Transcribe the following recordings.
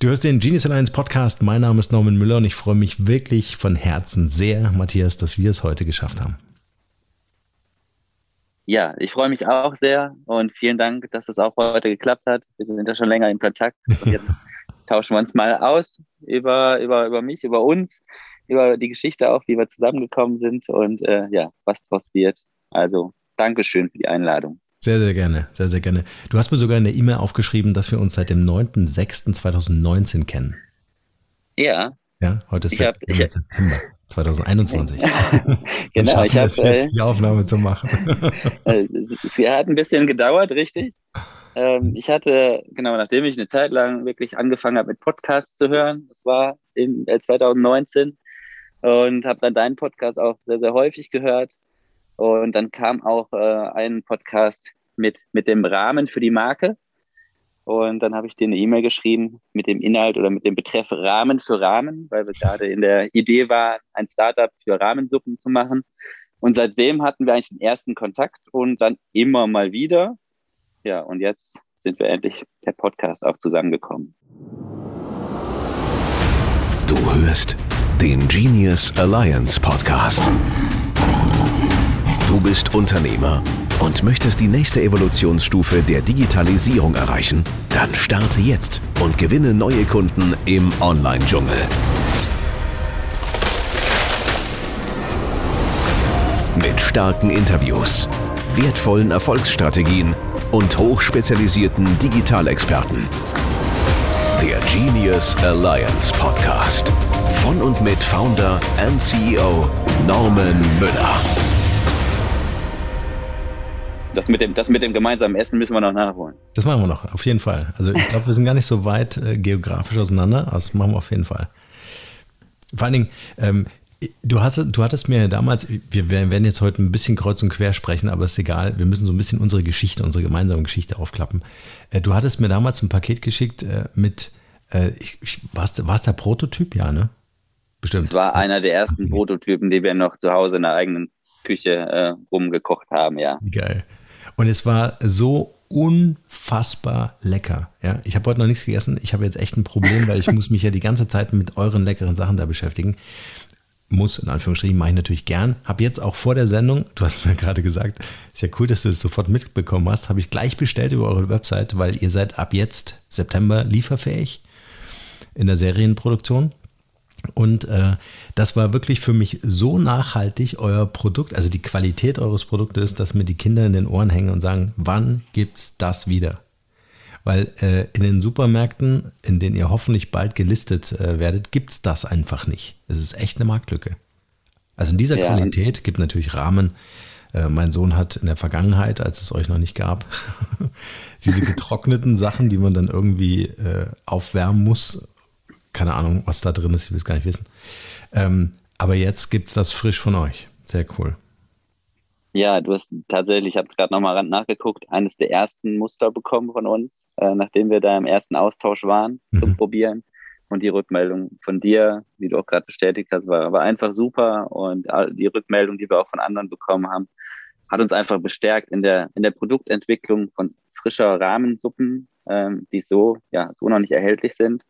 Du hörst den Genius Alliance Podcast. Mein Name ist Norman Müller und ich freue mich wirklich von Herzen sehr, Matthias, dass wir es heute geschafft haben. Ja, ich freue mich auch sehr und vielen Dank, dass es auch heute geklappt hat. Wir sind ja schon länger in Kontakt und jetzt tauschen wir uns mal aus über, über, über mich, über uns, über die Geschichte auch, wie wir zusammengekommen sind und äh, ja, was draus wird. Also Dankeschön für die Einladung. Sehr, sehr gerne, sehr, sehr gerne. Du hast mir sogar in der E-Mail aufgeschrieben, dass wir uns seit dem 9.06.2019 kennen. Ja. Ja, heute ist hab, September 2021. genau, ich habe äh, die Aufnahme zu machen. Äh, sie hat ein bisschen gedauert, richtig. Ähm, ich hatte, genau, nachdem ich eine Zeit lang wirklich angefangen habe mit Podcasts zu hören, das war in 2019 und habe dann deinen Podcast auch sehr, sehr häufig gehört und dann kam auch äh, ein Podcast mit, mit dem Rahmen für die Marke. Und dann habe ich dir eine E-Mail geschrieben mit dem Inhalt oder mit dem Betreff Rahmen für Rahmen, weil wir gerade in der Idee waren, ein Startup für Rahmensuppen zu machen. Und seitdem hatten wir eigentlich den ersten Kontakt und dann immer mal wieder. Ja, und jetzt sind wir endlich per Podcast auch zusammengekommen. Du hörst den Genius Alliance Podcast. Du bist Unternehmer und möchtest die nächste Evolutionsstufe der Digitalisierung erreichen? Dann starte jetzt und gewinne neue Kunden im Online-Dschungel. Mit starken Interviews, wertvollen Erfolgsstrategien und hochspezialisierten Digitalexperten. Der Genius Alliance Podcast. Von und mit Founder and CEO Norman Müller. Das mit, dem, das mit dem gemeinsamen Essen müssen wir noch nachholen. Das machen wir noch, auf jeden Fall. Also ich glaube, wir sind gar nicht so weit äh, geografisch auseinander, aber das machen wir auf jeden Fall. Vor allen Dingen, ähm, du, hast, du hattest mir damals, wir werden jetzt heute ein bisschen kreuz und quer sprechen, aber ist egal, wir müssen so ein bisschen unsere Geschichte, unsere gemeinsame Geschichte aufklappen. Äh, du hattest mir damals ein Paket geschickt äh, mit, äh, ich, ich, war es der Prototyp? Ja, ne? Bestimmt. Das war einer der ersten Prototypen, die wir noch zu Hause in der eigenen Küche äh, rumgekocht haben, ja. Geil. Und es war so unfassbar lecker. Ja, ich habe heute noch nichts gegessen. Ich habe jetzt echt ein Problem, weil ich muss mich ja die ganze Zeit mit euren leckeren Sachen da beschäftigen. Muss, in Anführungsstrichen, mache ich natürlich gern. Habe jetzt auch vor der Sendung, du hast mir gerade gesagt, ist ja cool, dass du das sofort mitbekommen hast, habe ich gleich bestellt über eure Website, weil ihr seid ab jetzt September lieferfähig in der Serienproduktion. Und äh, das war wirklich für mich so nachhaltig, euer Produkt, also die Qualität eures Produktes, dass mir die Kinder in den Ohren hängen und sagen, wann gibt's das wieder? Weil äh, in den Supermärkten, in denen ihr hoffentlich bald gelistet äh, werdet, gibt's das einfach nicht. Es ist echt eine Marktlücke. Also in dieser ja. Qualität gibt natürlich Rahmen. Äh, mein Sohn hat in der Vergangenheit, als es euch noch nicht gab, diese getrockneten Sachen, die man dann irgendwie äh, aufwärmen muss keine Ahnung, was da drin ist, ich will es gar nicht wissen. Ähm, aber jetzt gibt es das frisch von euch. Sehr cool. Ja, du hast tatsächlich, ich habe gerade nochmal nachgeguckt, eines der ersten Muster bekommen von uns, äh, nachdem wir da im ersten Austausch waren mhm. zum Probieren. Und die Rückmeldung von dir, wie du auch gerade bestätigt hast, war, war einfach super. Und die Rückmeldung, die wir auch von anderen bekommen haben, hat uns einfach bestärkt in der, in der Produktentwicklung von frischer Rahmensuppen, ähm, die so, ja, so noch nicht erhältlich sind.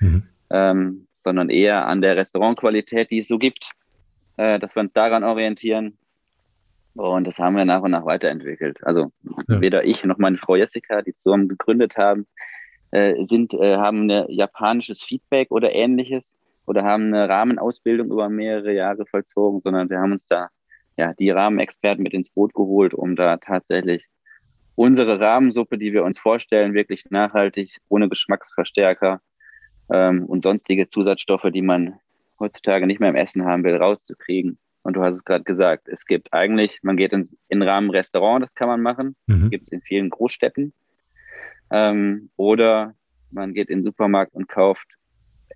Mhm ähm, sondern eher an der Restaurantqualität, die es so gibt, äh, dass wir uns daran orientieren. Und das haben wir nach und nach weiterentwickelt. Also ja. weder ich noch meine Frau Jessica, die zusammen gegründet haben, äh, sind, äh, haben ein japanisches Feedback oder ähnliches oder haben eine Rahmenausbildung über mehrere Jahre vollzogen, sondern wir haben uns da ja die Rahmenexperten mit ins Boot geholt, um da tatsächlich unsere Rahmensuppe, die wir uns vorstellen, wirklich nachhaltig, ohne Geschmacksverstärker, ähm, und sonstige Zusatzstoffe, die man heutzutage nicht mehr im Essen haben will, rauszukriegen. Und du hast es gerade gesagt, es gibt eigentlich, man geht ins, in Rahmen Restaurant, das kann man machen, mhm. gibt es in vielen Großstädten. Ähm, oder man geht in den Supermarkt und kauft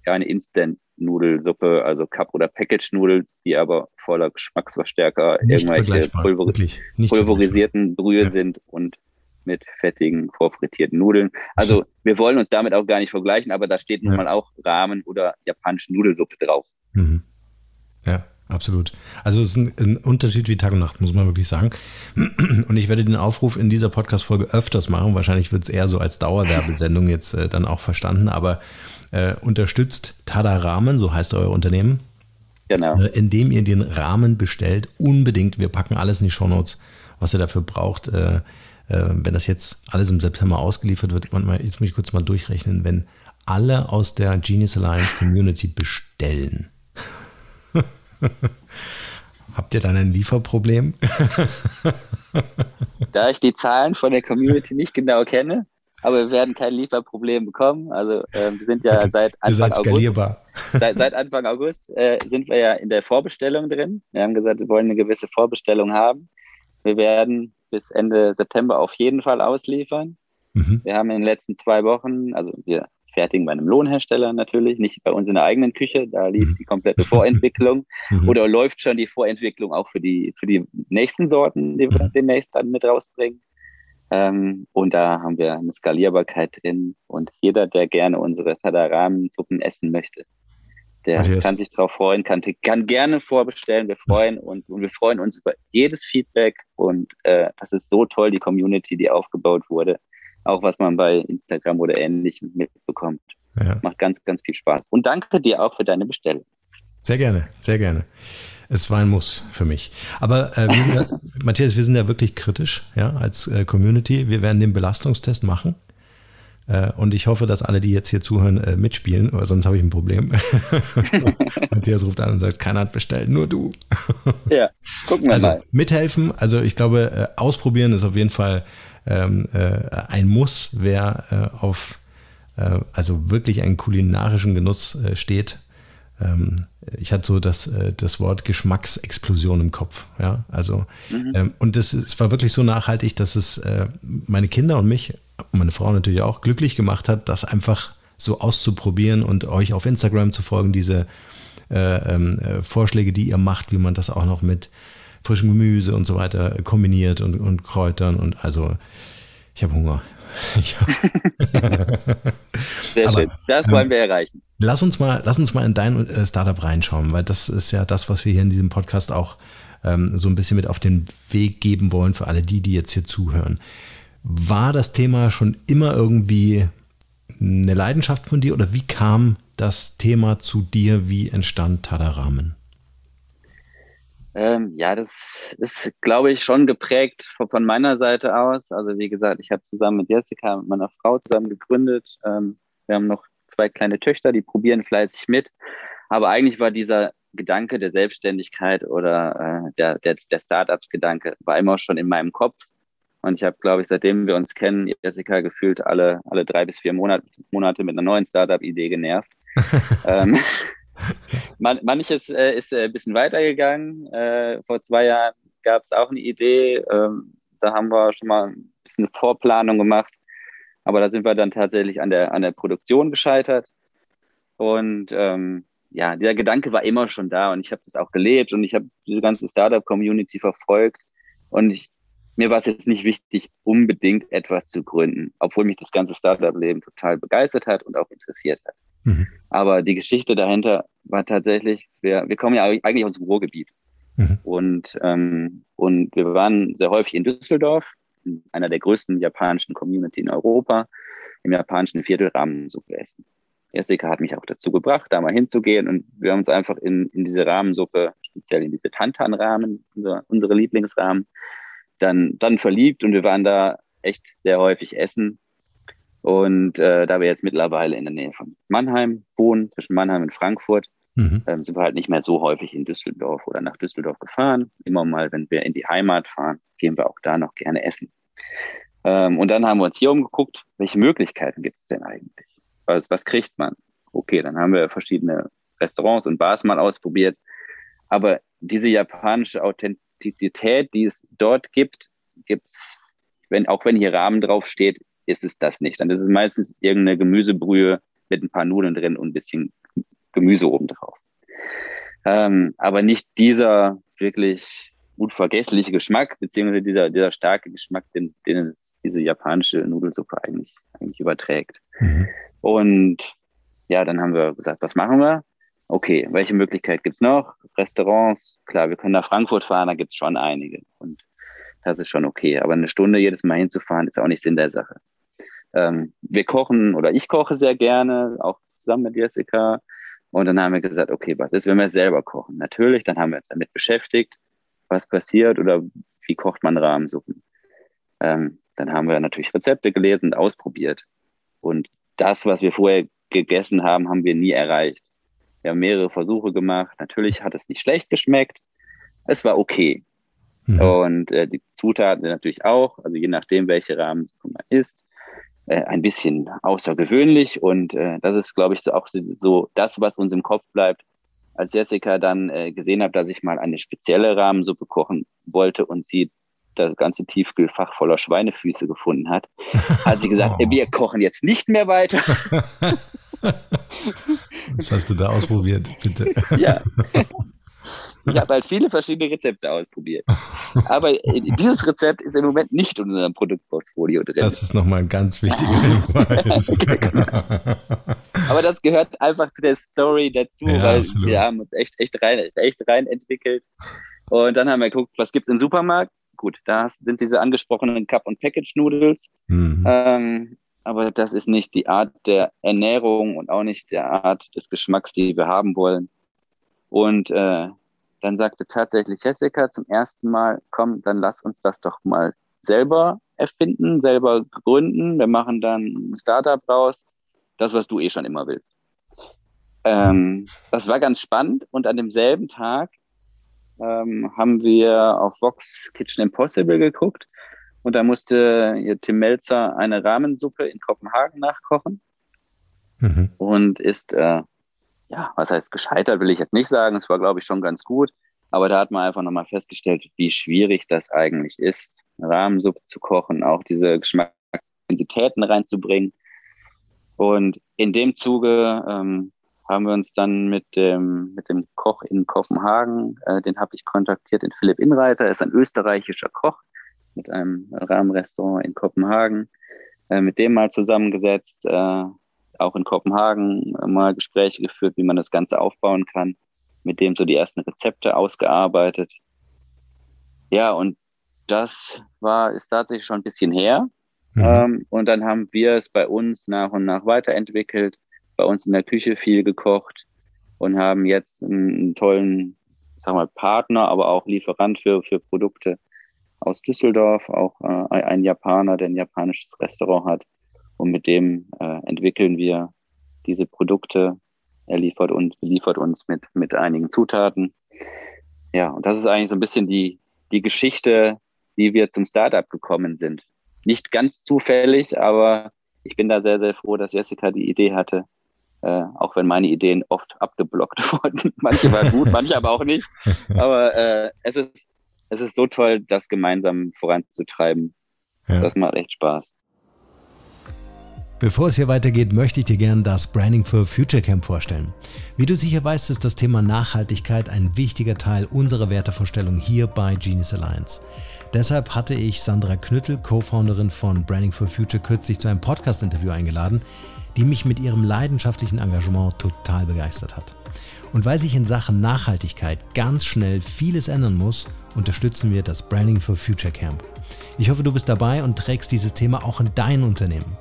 eine Instant-Nudelsuppe, also Cup- oder Package-Nudeln, die aber voller Geschmacksverstärker, nicht irgendwelche pulver pulverisierten Brühe ja. sind und mit fettigen, vorfrittierten Nudeln. Also wir wollen uns damit auch gar nicht vergleichen, aber da steht nun ja. mal auch Rahmen oder japanische Nudelsuppe drauf. Mhm. Ja, absolut. Also es ist ein, ein, Unterschied wie Tag und Nacht, muss man wirklich sagen. Und ich werde den Aufruf in dieser Podcast-Folge öfters machen. Wahrscheinlich wird es eher so als Dauerwerbesendung jetzt äh, dann auch verstanden, aber äh, unterstützt Tada Rahmen, so heißt euer Unternehmen. Genau. Äh, indem ihr den Rahmen bestellt, unbedingt. Wir packen alles in die Shownotes, was ihr dafür braucht. Äh, äh, wenn das jetzt alles im September ausgeliefert wird, jetzt muss ich kurz mal durchrechnen, wenn alle aus der Genius Alliance Community bestellen. Habt ihr dann ein Lieferproblem? da ich die Zahlen von der Community nicht genau kenne, aber wir werden kein Lieferproblem bekommen. Also äh, wir sind ja seit Anfang August. Seit, seit, Anfang August äh, sind wir ja in der Vorbestellung drin. Wir haben gesagt, wir wollen eine gewisse Vorbestellung haben. Wir werden bis Ende September auf jeden Fall ausliefern. Mhm. Wir haben in den letzten zwei Wochen, also wir fertigen bei einem Lohnhersteller natürlich, nicht bei uns in der eigenen Küche, da lief mhm. die komplette Vorentwicklung mhm. oder läuft schon die Vorentwicklung auch für die, für die nächsten Sorten, die wir mhm. demnächst dann mit rausbringen. Ähm, und da haben wir eine Skalierbarkeit drin und jeder, der gerne unsere Tadaramensuppen essen möchte, der Matthias. kann sich darauf freuen, kann, kann gerne vorbestellen. Wir freuen uns und wir freuen uns über jedes Feedback und äh, das ist so toll, die Community, die aufgebaut wurde auch was man bei Instagram oder ähnlichem mitbekommt. Ja. Macht ganz, ganz viel Spaß. Und danke dir auch für deine Bestellung. Sehr gerne, sehr gerne. Es war ein Muss für mich. Aber äh, wir sind ja, Matthias, wir sind ja wirklich kritisch, ja, als äh, Community. Wir werden den Belastungstest machen. Äh, und ich hoffe, dass alle, die jetzt hier zuhören, äh, mitspielen, weil sonst habe ich ein Problem. Matthias ruft an und sagt, keiner hat bestellt, nur du. ja, gucken wir also, mal. Mithelfen, also ich glaube, äh, ausprobieren ist auf jeden Fall ähm, äh, ein Muss, wer äh, auf äh, also wirklich einen kulinarischen Genuss steht. Ähm, ich hatte so das, das Wort Geschmacksexplosion im Kopf. Ja, also mhm. ähm, und das, es war wirklich so nachhaltig, dass es meine Kinder und mich meine Frau natürlich auch glücklich gemacht hat, das einfach so auszuprobieren und euch auf Instagram zu folgen, diese ähm, Vorschläge, die ihr macht, wie man das auch noch mit frischem Gemüse und so weiter kombiniert und, und Kräutern und also ich habe Hunger. Sehr Aber, schön. Das wollen ähm, wir erreichen. Lass uns mal, lass uns mal in dein äh, Startup reinschauen, weil das ist ja das, was wir hier in diesem Podcast auch ähm, so ein bisschen mit auf den Weg geben wollen für alle die, die jetzt hier zuhören. War das Thema schon immer irgendwie eine Leidenschaft von dir oder wie kam das Thema zu dir? Wie entstand Tadaramen? Ähm, ja, das ist, glaube ich, schon geprägt von, meiner Seite aus. Also wie gesagt, ich habe zusammen mit Jessica, mit meiner Frau zusammen gegründet. Ähm, wir haben noch zwei kleine Töchter, die probieren fleißig mit. Aber eigentlich war dieser Gedanke der Selbstständigkeit oder äh, der, der, der Startups-Gedanke war immer schon in meinem Kopf. Und ich habe, glaube ich, seitdem wir uns kennen, Jessica gefühlt alle, alle drei bis vier Monate, Monate mit einer neuen Startup-Idee genervt. ähm, man, manches äh, ist äh, ein bisschen weitergegangen. Äh, vor zwei Jahren gab es auch eine Idee. Ähm, da haben wir schon mal ein bisschen Vorplanung gemacht. Aber da sind wir dann tatsächlich an der, an der Produktion gescheitert. Und ähm, ja, dieser Gedanke war immer schon da und ich habe das auch gelebt und ich habe diese ganze Startup-Community verfolgt. Und ich, mir war es jetzt nicht wichtig, unbedingt etwas zu gründen, obwohl mich das ganze Startup-Leben total begeistert hat und auch interessiert hat. Mhm. Aber die Geschichte dahinter war tatsächlich, wir, wir kommen ja eigentlich aus dem Ruhrgebiet. Mhm. Und, ähm, und wir waren sehr häufig in Düsseldorf, in einer der größten japanischen Community in Europa, im japanischen Viertel Rahmensuppe essen. Jessica hat mich auch dazu gebracht, da mal hinzugehen und wir haben uns einfach in, in diese Rahmensuppe, speziell in diese Tantan-Rahmen, unsere, unsere Lieblingsrahmen, dann, dann verliebt und wir waren da echt sehr häufig essen und äh, da wir jetzt mittlerweile in der Nähe von Mannheim wohnen, zwischen Mannheim und Frankfurt, mhm. ähm, sind wir halt nicht mehr so häufig in Düsseldorf oder nach Düsseldorf gefahren. Immer mal, wenn wir in die Heimat fahren, gehen wir auch da noch gerne essen. Ähm, und dann haben wir uns hier umgeguckt, welche Möglichkeiten gibt es denn eigentlich? Was, was kriegt man? Okay, dann haben wir verschiedene Restaurants und Bars mal ausprobiert. Aber diese japanische Authentizität, die es dort gibt, gibt es, wenn, auch wenn hier Rahmen drauf steht, ist es das nicht. Dann ist es meistens irgendeine Gemüsebrühe mit ein paar Nudeln drin und ein bisschen Gemüse obendrauf. Ähm, aber nicht dieser wirklich unvergessliche Geschmack, beziehungsweise dieser, dieser starke Geschmack, den, den diese japanische Nudelsuppe eigentlich, eigentlich überträgt. Mhm. Und ja, dann haben wir gesagt, was machen wir? Okay, welche Möglichkeit gibt es noch? Restaurants, klar, wir können nach Frankfurt fahren, da gibt es schon einige. Und das ist schon okay. Aber eine Stunde jedes Mal hinzufahren, ist auch nicht Sinn der Sache. Ähm, wir kochen oder ich koche sehr gerne, auch zusammen mit Jessica. Und dann haben wir gesagt, okay, was ist, wenn wir selber kochen? Natürlich, dann haben wir uns damit beschäftigt, was passiert oder wie kocht man Rahmensuppen. Ähm, dann haben wir natürlich Rezepte gelesen und ausprobiert. Und das, was wir vorher gegessen haben, haben wir nie erreicht. Wir haben mehrere Versuche gemacht. Natürlich hat es nicht schlecht geschmeckt. Es war okay. Mhm. Und äh, die Zutaten natürlich auch, also je nachdem, welche Rahmensuppe man isst, äh, ein bisschen außergewöhnlich. Und äh, das ist, glaube ich, so auch so das, was uns im Kopf bleibt. Als Jessica dann äh, gesehen hat, dass ich mal eine spezielle Rahmensuppe kochen wollte und sie das ganze Tiefkühlfach voller Schweinefüße gefunden hat, hat sie gesagt, oh. wir kochen jetzt nicht mehr weiter. Was hast du da ausprobiert, bitte? Ja. Ich habe halt viele verschiedene Rezepte ausprobiert. Aber dieses Rezept ist im Moment nicht in unserem Produktportfolio drin. Das ist nochmal ein ganz wichtiger Hinweis. Aber das gehört einfach zu der Story dazu, ja, weil absolut. wir haben uns echt, echt rein, echt rein entwickelt. Und dann haben wir geguckt, was gibt es im Supermarkt? Gut, da sind diese angesprochenen Cup- und Package-Noodles. Mhm. Ähm, aber das ist nicht die Art der Ernährung und auch nicht der Art des Geschmacks, die wir haben wollen. Und äh, dann sagte tatsächlich Jessica zum ersten Mal, komm, dann lass uns das doch mal selber erfinden, selber gründen. Wir machen dann ein Startup raus. Das, was du eh schon immer willst. Ähm, das war ganz spannend und an demselben Tag ähm, haben wir auf Vox Kitchen Impossible geguckt und da musste Tim Melzer eine Rahmensuppe in Kopenhagen nachkochen mhm. und ist äh, ja, was heißt gescheitert, will ich jetzt nicht sagen. Es war, glaube ich, schon ganz gut. Aber da hat man einfach nochmal festgestellt, wie schwierig das eigentlich ist, Rahmensuppe zu kochen, auch diese Geschmacksintensitäten reinzubringen. Und in dem Zuge ähm, haben wir uns dann mit dem, mit dem Koch in Kopenhagen, äh, den habe ich kontaktiert, den Philipp Inreiter, er ist ein österreichischer Koch mit einem Rahmenrestaurant in Kopenhagen, äh, mit dem mal zusammengesetzt, äh, auch in Kopenhagen mal Gespräche geführt, wie man das Ganze aufbauen kann, mit dem so die ersten Rezepte ausgearbeitet. Ja, und das war, ist tatsächlich schon ein bisschen her. Mhm. Ähm, und dann haben wir es bei uns nach und nach weiterentwickelt, bei uns in der Küche viel gekocht und haben jetzt einen, einen tollen, sag mal, Partner, aber auch Lieferant für, für Produkte aus Düsseldorf, auch äh, ein Japaner, der ein japanisches Restaurant hat, und mit dem äh, entwickeln wir diese Produkte. Er liefert uns, liefert uns mit, mit einigen Zutaten. Ja, und das ist eigentlich so ein bisschen die, die Geschichte, wie wir zum Startup gekommen sind. Nicht ganz zufällig, aber ich bin da sehr, sehr froh, dass Jessica die Idee hatte, äh, auch wenn meine Ideen oft abgeblockt wurden. manche waren gut, manche aber auch nicht. Aber äh, es, ist, es ist so toll, das gemeinsam voranzutreiben. Ja. Das macht echt Spaß. Bevor es hier weitergeht, möchte ich dir gerne das Branding for Future Camp vorstellen. Wie du sicher weißt, ist das Thema Nachhaltigkeit ein wichtiger Teil unserer Wertevorstellung hier bei Genius Alliance. Deshalb hatte ich Sandra Knüttel, Co-Founderin von Branding for Future, kürzlich zu einem Podcast-Interview eingeladen, die mich mit ihrem leidenschaftlichen Engagement total begeistert hat. Und weil sich in Sachen Nachhaltigkeit ganz schnell vieles ändern muss, unterstützen wir das Branding for Future Camp. Ich hoffe, du bist dabei und trägst dieses Thema auch in dein Unternehmen.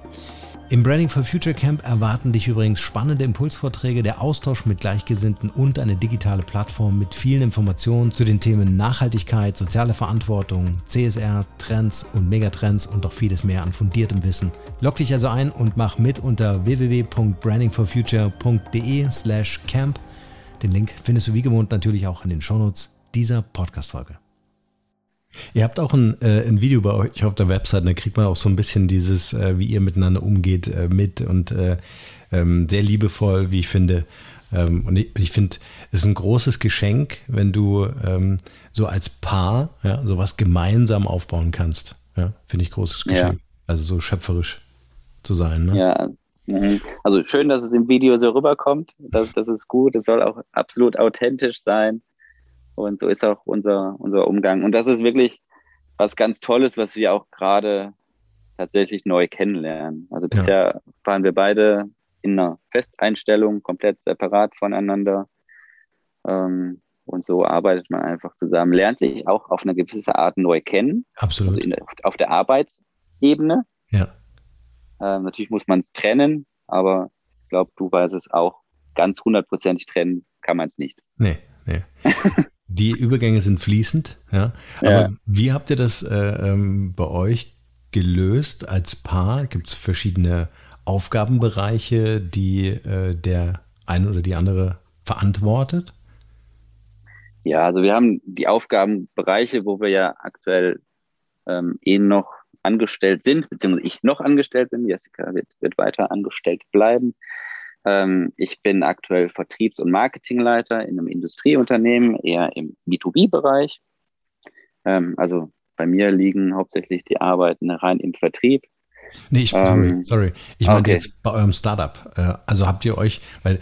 Im Branding for Future Camp erwarten dich übrigens spannende Impulsvorträge, der Austausch mit Gleichgesinnten und eine digitale Plattform mit vielen Informationen zu den Themen Nachhaltigkeit, soziale Verantwortung, CSR, Trends und Megatrends und noch vieles mehr an fundiertem Wissen. Log dich also ein und mach mit unter www.brandingforfuture.de slash camp. Den Link findest du wie gewohnt natürlich auch in den Shownotes dieser Podcast-Folge. Ihr habt auch ein, äh, ein Video bei euch auf der Website, da kriegt man auch so ein bisschen dieses, äh, wie ihr miteinander umgeht, äh, mit und äh, ähm, sehr liebevoll, wie ich finde. Ähm, und ich, ich finde, es ist ein großes Geschenk, wenn du ähm, so als Paar ja, sowas gemeinsam aufbauen kannst. Ja, finde ich großes Geschenk. Ja. Also so schöpferisch zu sein. Ne? Ja, mhm. also schön, dass es im Video so rüberkommt. Das, das ist gut. Es soll auch absolut authentisch sein. Und so ist auch unser, unser Umgang. Und das ist wirklich was ganz Tolles, was wir auch gerade tatsächlich neu kennenlernen. Also bisher ja. waren wir beide in einer Festeinstellung, komplett separat voneinander. Ähm, und so arbeitet man einfach zusammen, lernt sich auch auf eine gewisse Art neu kennen. Absolut. Also in, auf der Arbeitsebene. Ja. Ähm, natürlich muss man es trennen, aber glaube, du weißt es auch, ganz hundertprozentig trennen kann man es nicht. Nee, nee. Die Übergänge sind fließend, ja. Aber ja. wie habt ihr das äh, ähm, bei euch gelöst als Paar? Gibt es verschiedene Aufgabenbereiche, die äh, der eine oder die andere verantwortet? Ja, also wir haben die Aufgabenbereiche, wo wir ja aktuell ähm, eh noch angestellt sind, beziehungsweise ich noch angestellt bin. Jessica wird, wird weiter angestellt bleiben. Ähm, ich bin aktuell Vertriebs- und Marketingleiter in einem Industrieunternehmen, eher im B2B-Bereich. Ähm, also bei mir liegen hauptsächlich die Arbeiten rein im Vertrieb. Nee, ich, sorry, ähm, sorry. Ich meine okay. jetzt bei eurem Startup. Äh, also habt ihr euch, weil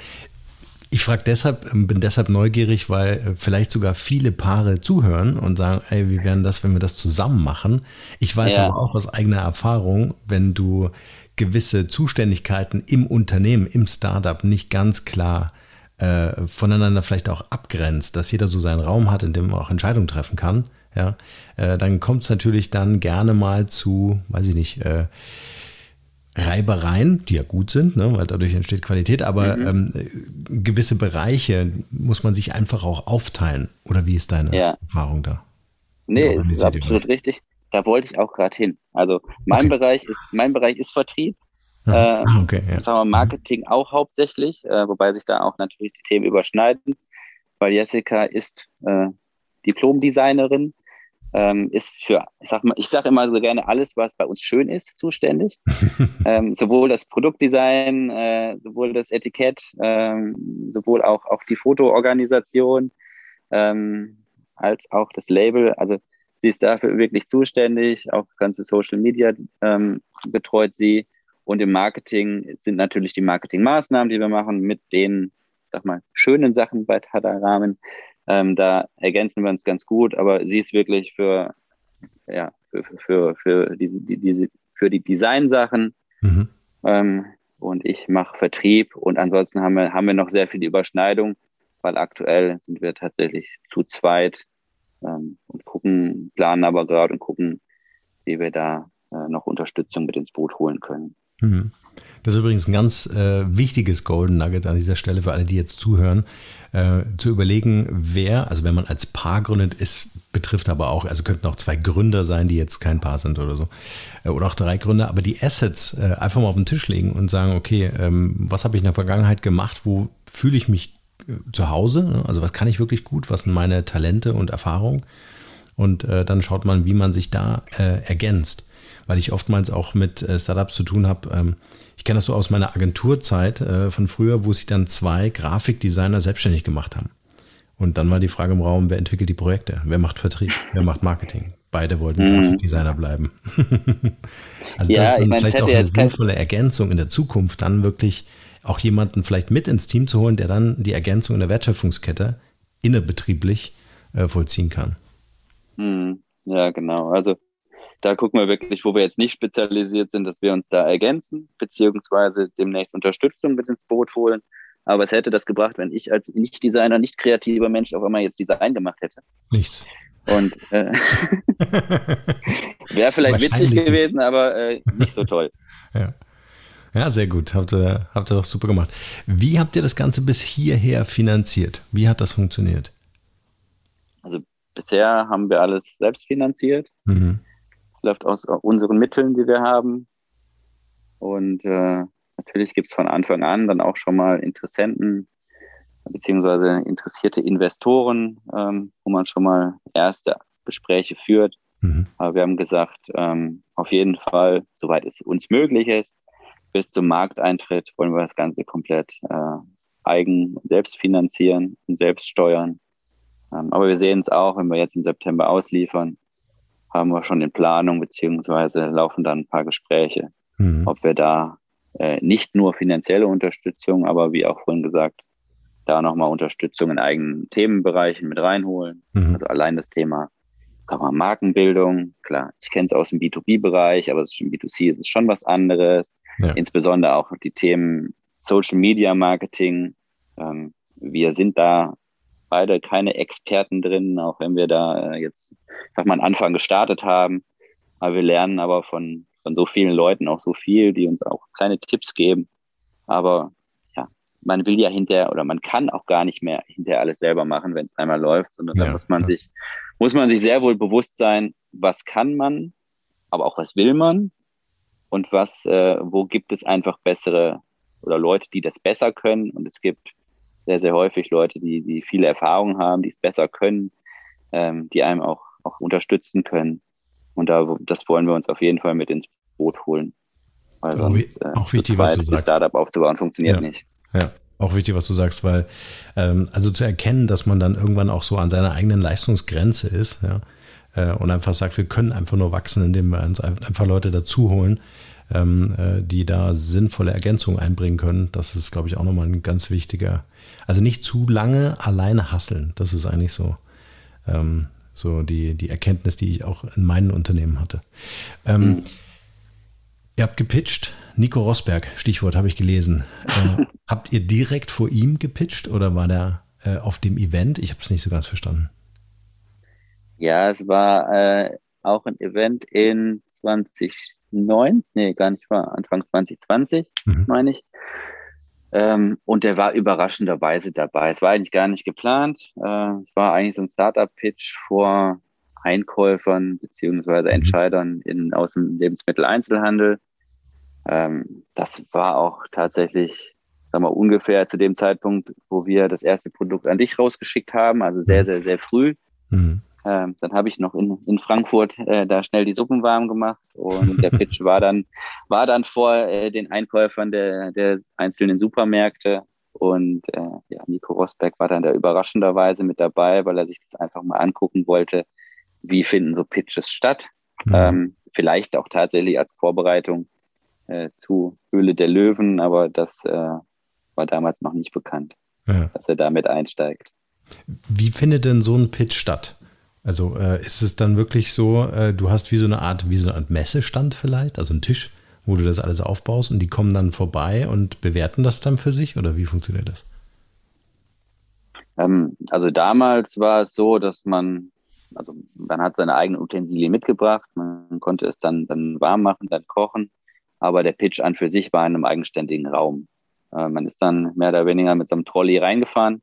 ich frage deshalb, ähm, bin deshalb neugierig, weil äh, vielleicht sogar viele Paare zuhören und sagen, ey, wie wäre das, wenn wir das zusammen machen? Ich weiß ja. aber auch aus eigener Erfahrung, wenn du gewisse Zuständigkeiten im Unternehmen, im Startup nicht ganz klar äh, voneinander vielleicht auch abgrenzt, dass jeder so seinen Raum hat, in dem man auch Entscheidungen treffen kann, ja, äh, dann kommt es natürlich dann gerne mal zu, weiß ich nicht, äh, Reibereien, die ja gut sind, ne, weil dadurch entsteht Qualität, aber mhm. ähm, gewisse Bereiche muss man sich einfach auch aufteilen. Oder wie ist deine ja. Erfahrung da? Nee, ist absolut richtig. Da wollte ich auch gerade hin. Also mein okay. Bereich ist, mein Bereich ist Vertrieb. Ja. Äh, okay, ja. sagen wir Marketing auch hauptsächlich, äh, wobei sich da auch natürlich die Themen überschneiden, weil Jessica ist äh, Diplom-Designerin ähm, ist für, ich sag mal, ich sage immer so gerne alles, was bei uns schön ist, zuständig. ähm, sowohl das Produktdesign, äh, sowohl das Etikett, ähm, sowohl auch, auch die Fotoorganisation, ähm, als auch das Label. Also sie ist dafür wirklich zuständig, auch das ganze Social Media ähm, betreut sie. Und im Marketing sind natürlich die Marketingmaßnahmen, die wir machen, mit den, sag mal, schönen Sachen bei Tada Rahmen ähm, da ergänzen wir uns ganz gut, aber sie ist wirklich für, ja, für, für, für, diese, die, diese, für die Designsachen mhm. ähm, und ich mache Vertrieb und ansonsten haben wir, haben wir noch sehr viel Überschneidung, weil aktuell sind wir tatsächlich zu zweit ähm, und gucken, planen aber gerade und gucken, wie wir da äh, noch Unterstützung mit ins Boot holen können. Mhm. Das ist übrigens ein ganz äh, wichtiges Golden Nugget an dieser Stelle für alle, die jetzt zuhören, äh, zu überlegen, wer, also wenn man als Paar gründet, ist, betrifft aber auch, also könnten auch zwei Gründer sein, die jetzt kein Paar sind oder so, äh, oder auch drei Gründer, aber die Assets äh, einfach mal auf den Tisch legen und sagen, okay, ähm, was habe ich in der Vergangenheit gemacht, wo fühle ich mich äh, zu Hause, ne? also was kann ich wirklich gut, was sind meine Talente und Erfahrungen und äh, dann schaut man, wie man sich da ergänzt weil ich oftmals auch mit äh, Startups zu tun habe. Ähm, ich kenne das so aus meiner Agenturzeit äh, von früher, wo sich dann zwei Grafikdesigner selbstständig gemacht haben. Und dann war die Frage im Raum, wer entwickelt die Projekte? Wer macht Vertrieb? Wer macht Marketing? Beide wollten mhm. Grafikdesigner bleiben. also ja, das ist dann meine, vielleicht auch eine sinnvolle Ergänzung in der Zukunft, dann wirklich auch jemanden vielleicht mit ins Team zu holen, der dann die Ergänzung in der Wertschöpfungskette innerbetrieblich äh, vollziehen kann. Mhm. Ja, genau. Also da gucken wir wirklich, wo wir jetzt nicht spezialisiert sind, dass wir uns da ergänzen, beziehungsweise demnächst Unterstützung mit ins Boot holen. Aber es hätte das gebracht, wenn ich als Nicht-Designer, nicht kreativer Mensch auf einmal jetzt Design gemacht hätte. Nichts. Und äh, wäre vielleicht witzig gewesen, aber äh, nicht so toll. Ja. Ja, sehr gut. Habt ihr, habt ihr doch super gemacht. Wie habt ihr das Ganze bis hierher finanziert? Wie hat das funktioniert? Also bisher haben wir alles selbst finanziert. Mhm läuft aus unseren Mitteln, die wir haben. Und äh, natürlich gibt es von Anfang an dann auch schon mal Interessenten beziehungsweise interessierte Investoren, ähm, wo man schon mal erste Gespräche führt. Mhm. Aber wir haben gesagt, ähm, auf jeden Fall, soweit es uns möglich ist, bis zum Markteintritt wollen wir das Ganze komplett äh, eigen, selbst finanzieren und selbst steuern. Ähm, aber wir sehen es auch, wenn wir jetzt im September ausliefern, haben wir schon in Planung, beziehungsweise laufen dann ein paar Gespräche, mhm. ob wir da äh, nicht nur finanzielle Unterstützung, aber wie auch vorhin gesagt, da nochmal Unterstützung in eigenen Themenbereichen mit reinholen. Mhm. Also allein das Thema kann man Markenbildung, klar, ich kenne es aus dem B2B-Bereich, aber im B2C ist es schon was anderes. Ja. Insbesondere auch die Themen Social Media Marketing. Ähm, wir sind da beide keine Experten drin, auch wenn wir da äh, jetzt, sag mal, einen Anfang gestartet haben. Aber wir lernen aber von, von so vielen Leuten auch so viel, die uns auch kleine Tipps geben. Aber man will ja hinterher oder man kann auch gar nicht mehr hinterher alles selber machen, wenn es einmal läuft, sondern ja, da muss man ja. sich, muss man sich sehr wohl bewusst sein, was kann man, aber auch was will man und was, äh, wo gibt es einfach bessere oder Leute, die das besser können und es gibt sehr, sehr häufig Leute, die, die viele Erfahrung haben, die es besser können, ähm, die einem auch, auch unterstützen können. Und da, das wollen wir uns auf jeden Fall mit ins Boot holen. Weil auch, sonst, äh, auch wichtig, was du sagst. Startup aufzubauen funktioniert ja. nicht. Ja, auch wichtig, was du sagst, weil ähm, also zu erkennen, dass man dann irgendwann auch so an seiner eigenen Leistungsgrenze ist, ja, äh, und einfach sagt, wir können einfach nur wachsen, indem wir uns einfach Leute dazu holen, ähm, äh, die da sinnvolle Ergänzungen einbringen können. Das ist, glaube ich, auch nochmal ein ganz wichtiger. Also nicht zu lange alleine hasseln. Das ist eigentlich so, ähm, so die, die Erkenntnis, die ich auch in meinen Unternehmen hatte. Ähm, mhm. Ihr habt gepitcht, Nico Rosberg, Stichwort habe ich gelesen. Äh, habt ihr direkt vor ihm gepitcht oder war der äh, auf dem Event? Ich habe es nicht so ganz verstanden. Ja, es war äh, auch ein Event in 2009, nee, gar nicht, war Anfang 2020, mhm. meine ich. Ähm, und der war überraschenderweise dabei. Es war eigentlich gar nicht geplant. Äh, es war eigentlich so ein Startup-Pitch vor Einkäufern beziehungsweise mhm. Entscheidern in, aus dem Lebensmitteleinzelhandel. Ähm, das war auch tatsächlich, sagen wir, ungefähr zu dem Zeitpunkt, wo wir das erste Produkt an dich rausgeschickt haben, also sehr, mhm. sehr, sehr früh. Mhm. Ähm, dann habe ich noch in, in Frankfurt äh, da schnell die Suppen warm gemacht und der Pitch war dann, war dann vor äh, den Einkäufern der, der einzelnen Supermärkte. Und äh, ja, Nico Rosberg war dann da überraschenderweise mit dabei, weil er sich das einfach mal angucken wollte, wie finden so Pitches statt. Mhm. Ähm, vielleicht auch tatsächlich als Vorbereitung äh, zu Höhle der Löwen, aber das äh, war damals noch nicht bekannt, ja. dass er damit einsteigt. Wie findet denn so ein Pitch statt? Also äh, ist es dann wirklich so, äh, du hast wie so eine Art, wie so eine Art Messestand vielleicht, also ein Tisch, wo du das alles aufbaust und die kommen dann vorbei und bewerten das dann für sich oder wie funktioniert das? Ähm, also damals war es so, dass man also man hat seine eigenen Utensilien mitgebracht, man konnte es dann, dann warm machen, dann kochen, aber der Pitch an für sich war in einem eigenständigen Raum. Äh, man ist dann mehr oder weniger mit so einem Trolley reingefahren,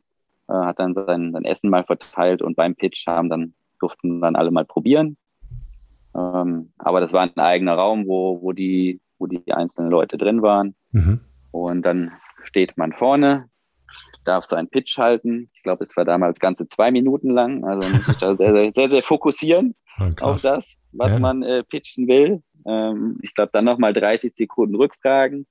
äh, hat dann sein, sein Essen mal verteilt und beim Pitch haben dann, durften dann alle mal probieren. Ähm, aber das war ein eigener Raum, wo, wo, die, wo die einzelnen Leute drin waren. Mhm. Und dann steht man vorne, darf so einen Pitch halten. Ich glaube, es war damals ganze zwei Minuten lang. Also muss ich da sehr, sehr, sehr, sehr fokussieren oh, auf das, was ja. man äh, pitchen will. Ähm, ich glaube, dann nochmal 30 Sekunden Rückfragen.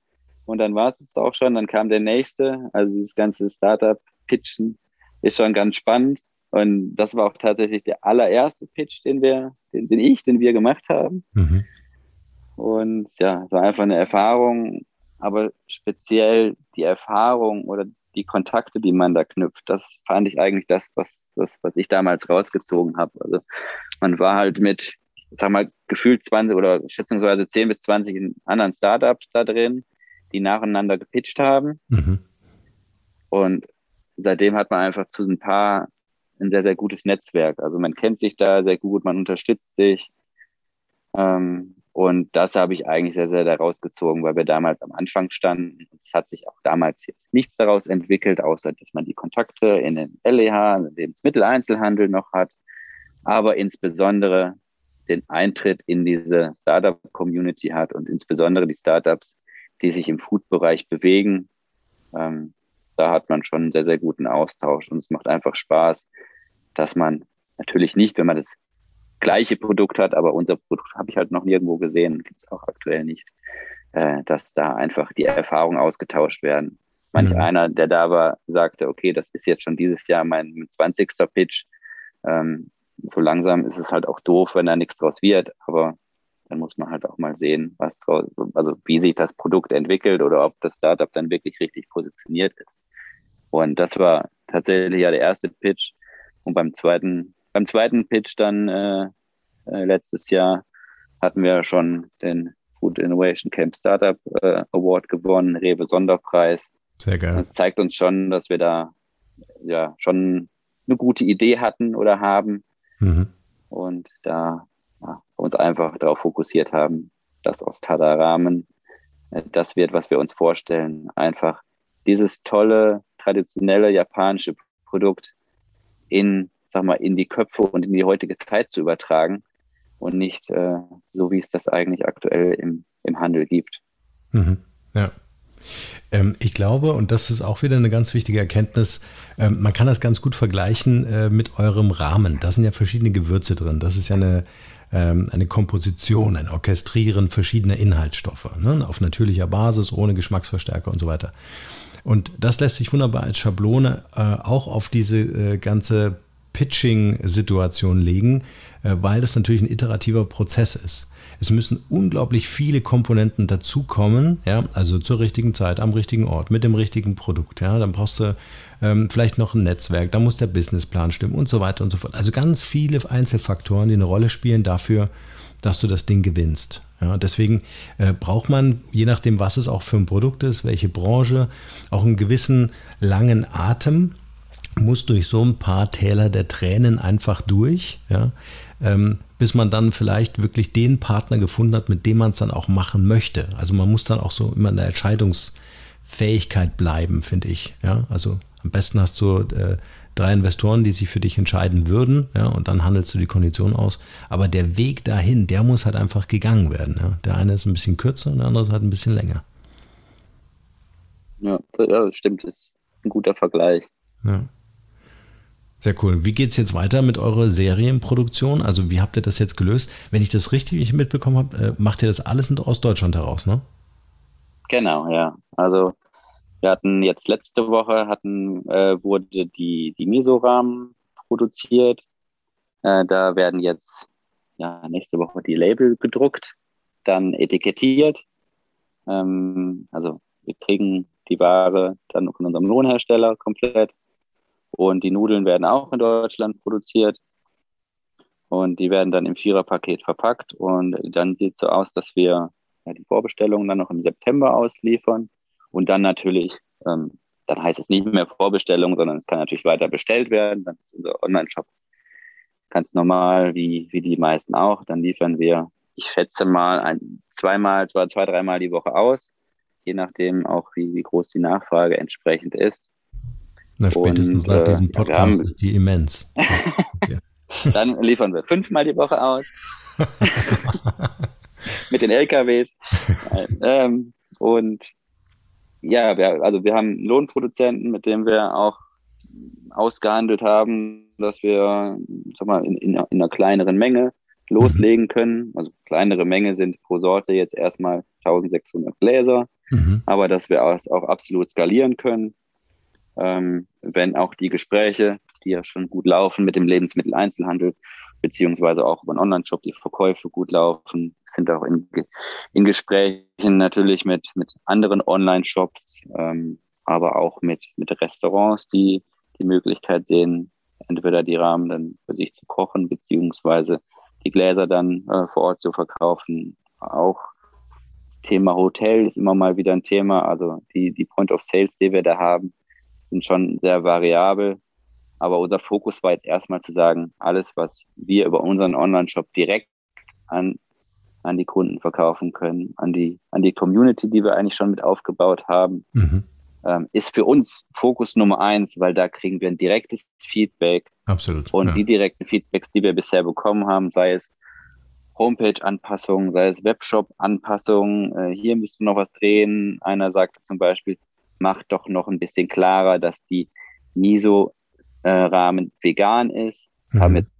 Und dann war es auch schon. Dann kam der nächste. Also das ganze Startup-Pitchen ist schon ganz spannend. Und das war auch tatsächlich der allererste Pitch, den wir, den, den ich, den wir gemacht haben. Mhm. Und ja, es war einfach eine Erfahrung, aber speziell die Erfahrung oder die Kontakte, die man da knüpft, das fand ich eigentlich das, was, was, was ich damals rausgezogen habe. Also man war halt mit, sag mal, gefühlt 20 oder schätzungsweise 10 bis 20 anderen Startups da drin, die nacheinander gepitcht haben. Mhm. Und seitdem hat man einfach zu ein paar ein sehr, sehr gutes Netzwerk. Also man kennt sich da sehr gut, man unterstützt sich. Ähm, und das habe ich eigentlich sehr, sehr daraus gezogen, weil wir damals am Anfang standen. Es hat sich auch damals jetzt nichts daraus entwickelt, außer dass man die Kontakte in den LEH, den Lebensmitteleinzelhandel noch hat, aber insbesondere den Eintritt in diese Startup-Community hat und insbesondere die Startups, die sich im Food-Bereich bewegen. Ähm, da hat man schon einen sehr, sehr guten Austausch und es macht einfach Spaß, dass man natürlich nicht, wenn man das gleiche Produkt hat, aber unser Produkt habe ich halt noch nirgendwo gesehen, gibt es auch aktuell nicht, äh, dass da einfach die Erfahrungen ausgetauscht werden. Manch mhm. einer, der da war, sagte, okay, das ist jetzt schon dieses Jahr mein 20. Pitch. Ähm, so langsam ist es halt auch doof, wenn da nichts draus wird, aber dann muss man halt auch mal sehen, was draus, also wie sich das Produkt entwickelt oder ob das Startup dann wirklich richtig positioniert ist. Und das war tatsächlich ja der erste Pitch. Und beim zweiten beim zweiten Pitch dann äh, äh, letztes Jahr hatten wir schon den Food Innovation Camp Startup äh, Award gewonnen, Rewe Sonderpreis. Sehr geil. Das zeigt uns schon, dass wir da ja schon eine gute Idee hatten oder haben mhm. und da ja, uns einfach darauf fokussiert haben, dass aus Tada Rahmen äh, das wird, was wir uns vorstellen, einfach dieses tolle, traditionelle japanische Produkt in, sag mal, in die Köpfe und in die heutige Zeit zu übertragen und nicht äh, so, wie es das eigentlich aktuell im, im Handel gibt. Mhm. Ja. Ähm, ich glaube, und das ist auch wieder eine ganz wichtige Erkenntnis, ähm, man kann das ganz gut vergleichen äh, mit eurem Rahmen. Da sind ja verschiedene Gewürze drin. Das ist ja eine, ähm, eine Komposition, ein Orchestrieren verschiedener Inhaltsstoffe ne? auf natürlicher Basis, ohne Geschmacksverstärker und so weiter. Und das lässt sich wunderbar als Schablone äh, auch auf diese äh, ganze Pitching-Situation legen, äh, weil das natürlich ein iterativer Prozess ist. Es müssen unglaublich viele Komponenten dazukommen, ja, also zur richtigen Zeit, am richtigen Ort, mit dem richtigen Produkt. Ja, dann brauchst du ähm, vielleicht noch ein Netzwerk, da muss der Businessplan stimmen und so weiter und so fort. Also ganz viele Einzelfaktoren, die eine Rolle spielen dafür, dass du das Ding gewinnst. Ja, deswegen äh, braucht man, je nachdem, was es auch für ein Produkt ist, welche Branche, auch einen gewissen langen Atem, muss durch so ein paar Täler der Tränen einfach durch, ja, ähm, bis man dann vielleicht wirklich den Partner gefunden hat, mit dem man es dann auch machen möchte. Also man muss dann auch so immer in der Entscheidungsfähigkeit bleiben, finde ich. Ja, also am besten hast du äh, drei Investoren, die sich für dich entscheiden würden, ja, und dann handelst du die Konditionen aus. Aber der Weg dahin, der muss halt einfach gegangen werden. Ja. Der eine ist ein bisschen kürzer und der andere ist halt ein bisschen länger. Ja, ja das stimmt. Das ist ein guter Vergleich. Ja. Sehr cool. Wie geht es jetzt weiter mit eurer Serienproduktion? Also wie habt ihr das jetzt gelöst? Wenn ich das richtig mitbekommen habe, äh, macht ihr das alles aus Deutschland heraus, ne? Genau, ja. Also wir hatten jetzt letzte Woche hatten, äh, wurde die, die Miso-Rahmen produziert. Äh, da werden jetzt ja, nächste Woche die Label gedruckt, dann etikettiert. Ähm, also wir kriegen die Ware dann von unserem Lohnhersteller komplett und die Nudeln werden auch in Deutschland produziert. Und die werden dann im Viererpaket verpackt. Und dann sieht es so aus, dass wir ja, die Vorbestellungen dann noch im September ausliefern. Und dann natürlich, ähm, dann heißt es nicht mehr Vorbestellung, sondern es kann natürlich weiter bestellt werden. Dann ist unser Online-Shop ganz normal, wie, wie die meisten auch. Dann liefern wir, ich schätze mal, ein, zweimal, zwei, zwei, dreimal die Woche aus, je nachdem auch, wie, wie groß die Nachfrage entsprechend ist. Na, spätestens und, nach diesem Podcast haben, ist die immens. Dann liefern wir fünfmal die Woche aus. mit den LKWs. ähm, und ja, wir, also wir haben einen Lohnproduzenten, mit dem wir auch ausgehandelt haben, dass wir sag mal, in, in, in einer kleineren Menge loslegen können. Also kleinere Menge sind pro Sorte jetzt erstmal 1600 Gläser, mhm. aber dass wir auch, auch absolut skalieren können ähm, wenn auch die Gespräche, die ja schon gut laufen mit dem Lebensmitteleinzelhandel, beziehungsweise auch über den Online-Shop, die Verkäufe gut laufen, sind auch in, in Gesprächen natürlich mit, mit anderen Online-Shops, ähm, aber auch mit, mit Restaurants, die die Möglichkeit sehen, entweder die Rahmen dann für sich zu kochen, beziehungsweise die Gläser dann äh, vor Ort zu verkaufen. Auch Thema Hotel ist immer mal wieder ein Thema. Also die, die Point of Sales, die wir da haben, sind schon sehr variabel. Aber unser Fokus war jetzt erstmal zu sagen, alles, was wir über unseren Online-Shop direkt an, an die Kunden verkaufen können, an die, an die Community, die wir eigentlich schon mit aufgebaut haben, mhm. ähm, ist für uns Fokus Nummer eins, weil da kriegen wir ein direktes Feedback. Absolut. Und ja. die direkten Feedbacks, die wir bisher bekommen haben, sei es Homepage-Anpassungen, sei es Webshop-Anpassungen, äh, hier müsst du noch was drehen. Einer sagte zum Beispiel, macht doch noch ein bisschen klarer, dass die Miso-Rahmen vegan ist. Mhm. Haben jetzt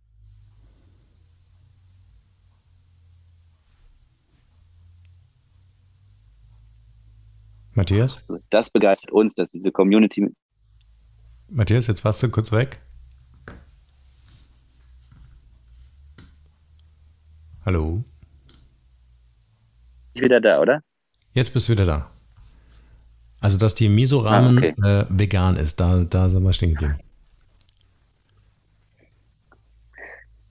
Matthias? Das begeistert uns, dass diese Community. Matthias, jetzt warst du kurz weg. Hallo? Ich wieder da, oder? Jetzt bist du wieder da. Also, dass die Miso-Ramen ah, okay. äh, vegan ist, da, da sind wir stehen geblieben.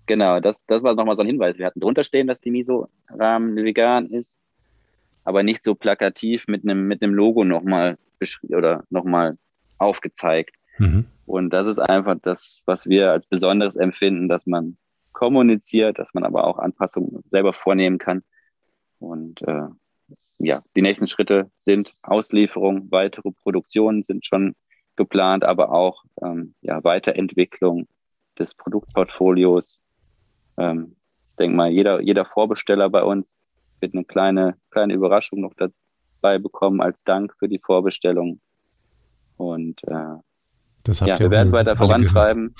Genau, das, das war nochmal so ein Hinweis. Wir hatten drunter stehen, dass die Miso-Rahmen vegan ist, aber nicht so plakativ mit einem mit einem Logo nochmal oder nochmal aufgezeigt. Mhm. Und das ist einfach das, was wir als Besonderes empfinden, dass man kommuniziert, dass man aber auch Anpassungen selber vornehmen kann. Und äh, ja, die nächsten Schritte sind Auslieferung, weitere Produktionen sind schon geplant, aber auch ähm, ja, Weiterentwicklung des Produktportfolios. Ähm, ich denke mal, jeder, jeder Vorbesteller bei uns wird eine kleine, kleine Überraschung noch dabei bekommen als Dank für die Vorbestellung. Und äh, ja, wir werden es weiter vorantreiben.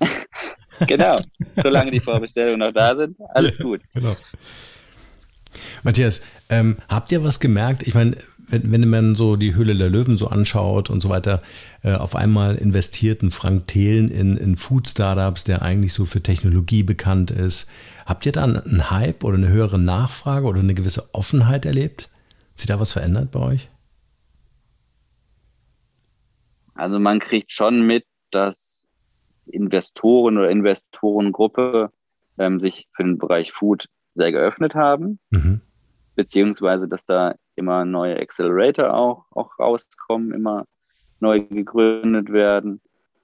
genau, solange die Vorbestellungen noch da sind, alles gut. Genau. Matthias, ähm, habt ihr was gemerkt? Ich meine, wenn, wenn man so die Höhle der Löwen so anschaut und so weiter, äh, auf einmal investierten Frank Thelen in, in Food-Startups, der eigentlich so für Technologie bekannt ist. Habt ihr da einen Hype oder eine höhere Nachfrage oder eine gewisse Offenheit erlebt? Hat sich da was verändert bei euch? Also man kriegt schon mit, dass Investoren oder Investorengruppe ähm, sich für den Bereich Food sehr geöffnet haben, mhm. beziehungsweise dass da immer neue Accelerator auch, auch rauskommen, immer neu gegründet werden.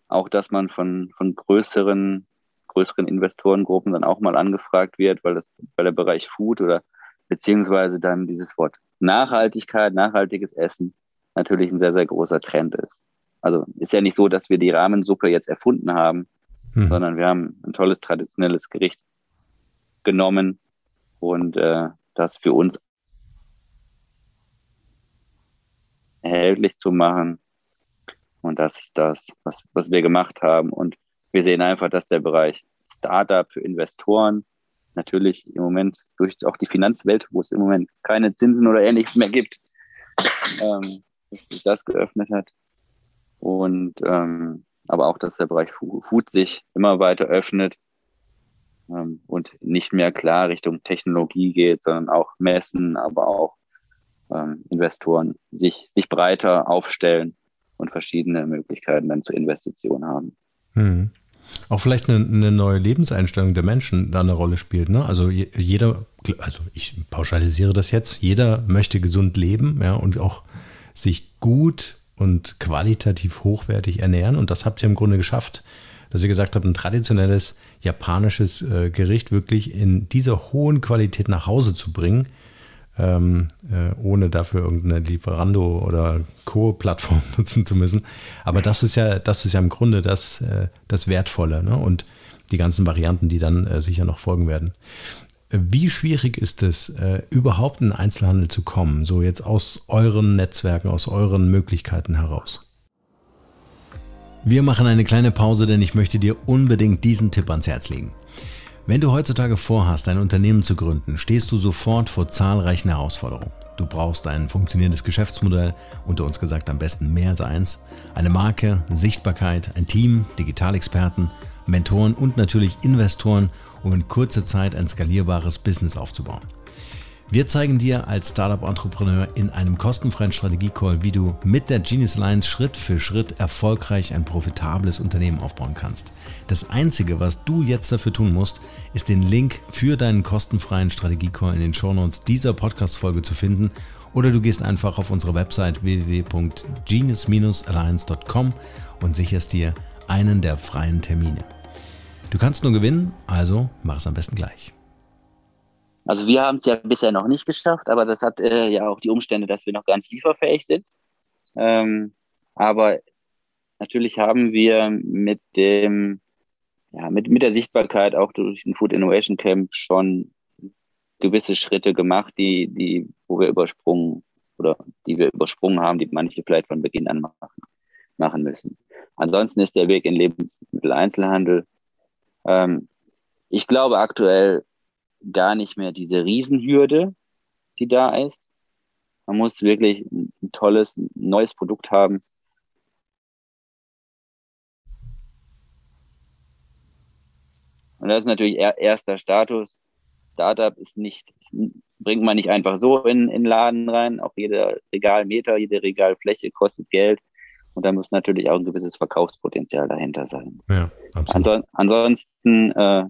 Auch dass man von, von größeren, größeren Investorengruppen dann auch mal angefragt wird, weil das, weil der Bereich Food oder beziehungsweise dann dieses Wort Nachhaltigkeit, nachhaltiges Essen natürlich ein sehr, sehr großer Trend ist. Also ist ja nicht so, dass wir die Rahmensuppe jetzt erfunden haben, hm. sondern wir haben ein tolles traditionelles Gericht genommen und äh, das für uns erhältlich zu machen. Und das ist das, was, was wir gemacht haben. Und wir sehen einfach, dass der Bereich Startup für Investoren natürlich im Moment durch auch die Finanzwelt, wo es im Moment keine Zinsen oder ähnliches mehr gibt, ähm, dass sich das geöffnet hat. Und ähm, aber auch, dass der Bereich Food sich immer weiter öffnet ähm, und nicht mehr klar Richtung Technologie geht, sondern auch Messen, aber auch ähm, Investoren sich, sich breiter aufstellen und verschiedene Möglichkeiten dann zur Investition haben. Hm. Auch vielleicht eine, eine, neue Lebenseinstellung der Menschen da eine Rolle spielt. Ne? Also jeder, also ich pauschalisiere das jetzt, jeder möchte gesund leben ja, und auch sich gut und qualitativ hochwertig ernähren. Und das habt ihr im Grunde geschafft, dass ihr gesagt habt, ein traditionelles japanisches äh, Gericht wirklich in dieser hohen Qualität nach Hause zu bringen, ähm, äh, ohne dafür irgendeine Lieferando oder Co-Plattform nutzen zu müssen. Aber das ist ja, das ist ja im Grunde das, äh, das Wertvolle ne? und die ganzen Varianten, die dann äh, sicher noch folgen werden. Wie schwierig ist es, äh, überhaupt in den Einzelhandel zu kommen, so jetzt aus euren Netzwerken, aus euren Möglichkeiten heraus? Wir machen eine kleine Pause, denn ich möchte dir unbedingt diesen Tipp ans Herz legen. Wenn du heutzutage vorhast, ein Unternehmen zu gründen, stehst du sofort vor zahlreichen Herausforderungen. Du brauchst ein funktionierendes Geschäftsmodell, unter uns gesagt am besten mehr als eins, eine Marke, Sichtbarkeit, ein Team, Digitalexperten, Mentoren und natürlich Investoren, um in kurzer Zeit ein skalierbares Business aufzubauen. Wir zeigen dir als Startup-Entrepreneur in einem kostenfreien Strategie-Call, wie du mit der Genius Alliance Schritt für Schritt erfolgreich ein profitables Unternehmen aufbauen kannst. Das Einzige, was du jetzt dafür tun musst, ist den Link für deinen kostenfreien Strategie-Call in den Shownotes dieser Podcast-Folge zu finden oder du gehst einfach auf unsere Website www.genius-alliance.com und sicherst dir einen der freien Termine. Du kannst nur gewinnen, also mach es am besten gleich. Also wir haben es ja bisher noch nicht geschafft, aber das hat äh, ja auch die Umstände, dass wir noch gar nicht lieferfähig sind. Ähm, aber natürlich haben wir mit dem, ja, mit, mit der Sichtbarkeit auch durch den Food Innovation Camp schon gewisse Schritte gemacht, die, die, wo wir übersprungen oder die wir übersprungen haben, die manche vielleicht von Beginn an machen, machen müssen. Ansonsten ist der Weg in Lebensmitteleinzelhandel. Ähm, ich glaube aktuell gar nicht mehr diese Riesenhürde, die da ist. Man muss wirklich ein tolles, neues Produkt haben. Und das ist natürlich erster Status. Startup ist nicht, bringt man nicht einfach so in, in den Laden rein. Auch jeder Regalmeter, jede Regalfläche kostet Geld. Und da muss natürlich auch ein gewisses Verkaufspotenzial dahinter sein. Ja, absolut. ansonsten äh,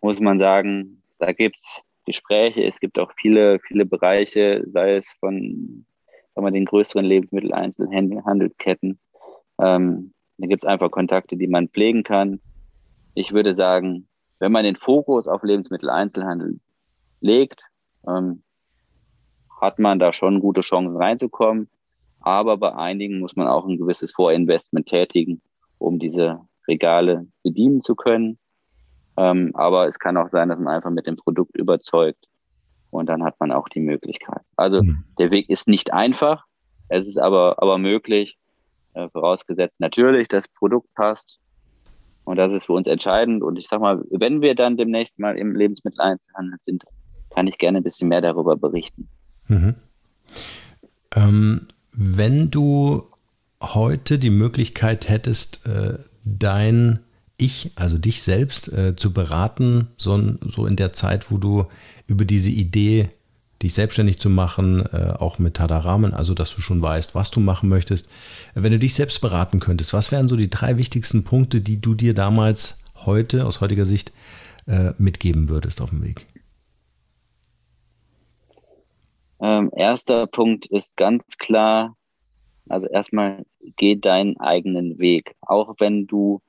muss man sagen, da gibt es Gespräche, es gibt auch viele, viele Bereiche, sei es von sagen wir, den größeren Lebensmitteleinzelhandelsketten. Ähm, da gibt es einfach Kontakte, die man pflegen kann. Ich würde sagen, wenn man den Fokus auf Lebensmitteleinzelhandel legt, ähm, hat man da schon gute Chancen reinzukommen. Aber bei einigen muss man auch ein gewisses Vorinvestment tätigen, um diese Regale bedienen zu können. Ähm, aber es kann auch sein, dass man einfach mit dem Produkt überzeugt und dann hat man auch die Möglichkeit. Also mhm. der Weg ist nicht einfach, es ist aber, aber möglich, äh, vorausgesetzt natürlich, das Produkt passt. Und das ist für uns entscheidend. Und ich sag mal, wenn wir dann demnächst mal im Lebensmitteleinzelhandel sind, kann ich gerne ein bisschen mehr darüber berichten. Mhm. Ähm, wenn du heute die Möglichkeit hättest, äh, dein Ich, also dich selbst, äh, zu beraten, so, so in der Zeit, wo du über diese Idee, dich selbstständig zu machen, äh, auch mit Tadaramen, also dass du schon weißt, was du machen möchtest. Wenn du dich selbst beraten könntest, was wären so die drei wichtigsten Punkte, die du dir damals heute, aus heutiger Sicht, äh, mitgeben würdest auf dem Weg? Ähm, erster Punkt ist ganz klar, also erstmal geh deinen eigenen Weg. Auch wenn du,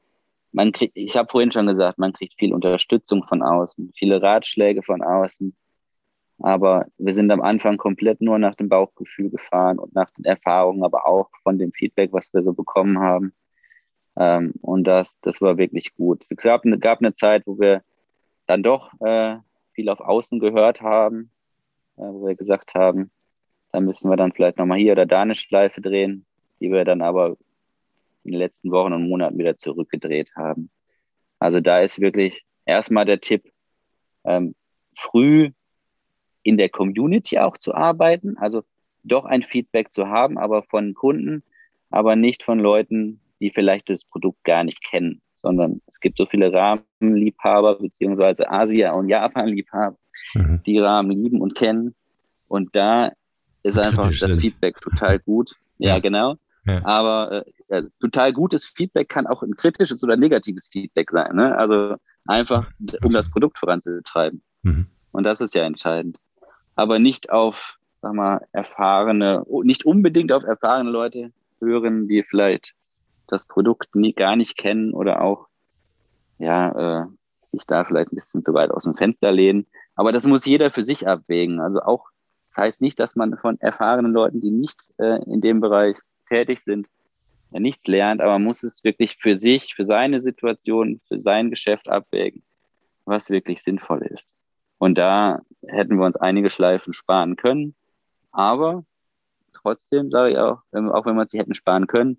man kriegt, ich habe vorhin schon gesagt, man kriegt viel Unterstützung von außen, viele Ratschläge von außen. Aber wir sind am Anfang komplett nur nach dem Bauchgefühl gefahren und nach den Erfahrungen, aber auch von dem Feedback, was wir so bekommen haben. Ähm, und das, das war wirklich gut. Es gab, gab eine Zeit, wo wir dann doch äh, viel auf Außen gehört haben, äh, wo wir gesagt haben, da müssen wir dann vielleicht nochmal hier oder da eine Schleife drehen, die wir dann aber in den letzten Wochen und Monaten wieder zurückgedreht haben. Also da ist wirklich erstmal der Tipp, ähm, früh in der Community auch zu arbeiten, also doch ein Feedback zu haben, aber von Kunden, aber nicht von Leuten, die vielleicht das Produkt gar nicht kennen, sondern es gibt so viele Rahmenliebhaber beziehungsweise Asia- und Japan-Liebhaber, mhm. die Rahmen lieben und kennen. Und da ist einfach das sind. Feedback total gut. Ja, ja genau. Ja. Aber äh, total gutes Feedback kann auch ein kritisches oder negatives Feedback sein. Ne? Also einfach, um das Produkt voranzutreiben. Mhm. Und das ist ja entscheidend aber nicht auf, sag mal, erfahrene, nicht unbedingt auf erfahrene Leute hören, die vielleicht das Produkt nie, gar nicht kennen oder auch, ja, äh, sich da vielleicht ein bisschen zu weit aus dem Fenster lehnen. Aber das muss jeder für sich abwägen. Also auch, das heißt nicht, dass man von erfahrenen Leuten, die nicht äh, in dem Bereich tätig sind, ja, nichts lernt, aber man muss es wirklich für sich, für seine Situation, für sein Geschäft abwägen, was wirklich sinnvoll ist. Und da hätten wir uns einige Schleifen sparen können. Aber trotzdem sage ich auch, auch wenn wir sie hätten sparen können,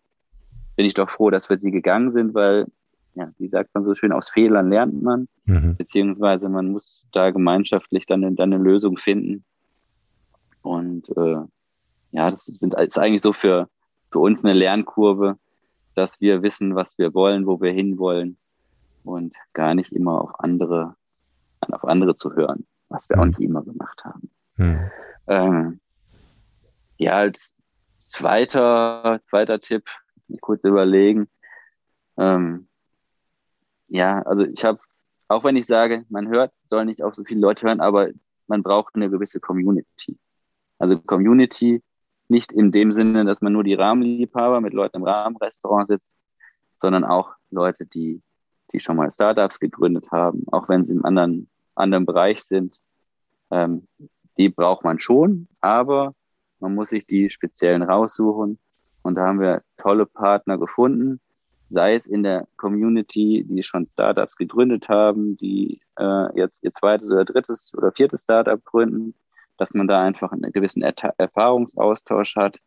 bin ich doch froh, dass wir sie gegangen sind, weil, ja, wie sagt man so schön, aus Fehlern lernt man, mhm. beziehungsweise man muss da gemeinschaftlich dann, dann eine Lösung finden. Und äh, ja, das sind, ist eigentlich so für, für uns eine Lernkurve, dass wir wissen, was wir wollen, wo wir hinwollen und gar nicht immer auf andere auf andere zu hören, was wir auch nicht immer gemacht haben. Mhm. Ähm, ja, als zweiter, zweiter Tipp, kurz überlegen. Ähm, ja, also ich habe, auch wenn ich sage, man hört, soll nicht auf so viele Leute hören, aber man braucht eine gewisse Community. Also Community nicht in dem Sinne, dass man nur die Rahmenliebhaber mit Leuten im Rahmenrestaurant sitzt, sondern auch Leute, die, die schon mal Startups gegründet haben, auch wenn sie im anderen anderen Bereich sind, ähm, die braucht man schon, aber man muss sich die speziellen raussuchen. Und da haben wir tolle Partner gefunden, sei es in der Community, die schon Startups gegründet haben, die äh, jetzt ihr zweites oder drittes oder viertes Startup gründen, dass man da einfach einen gewissen er Erfahrungsaustausch hat.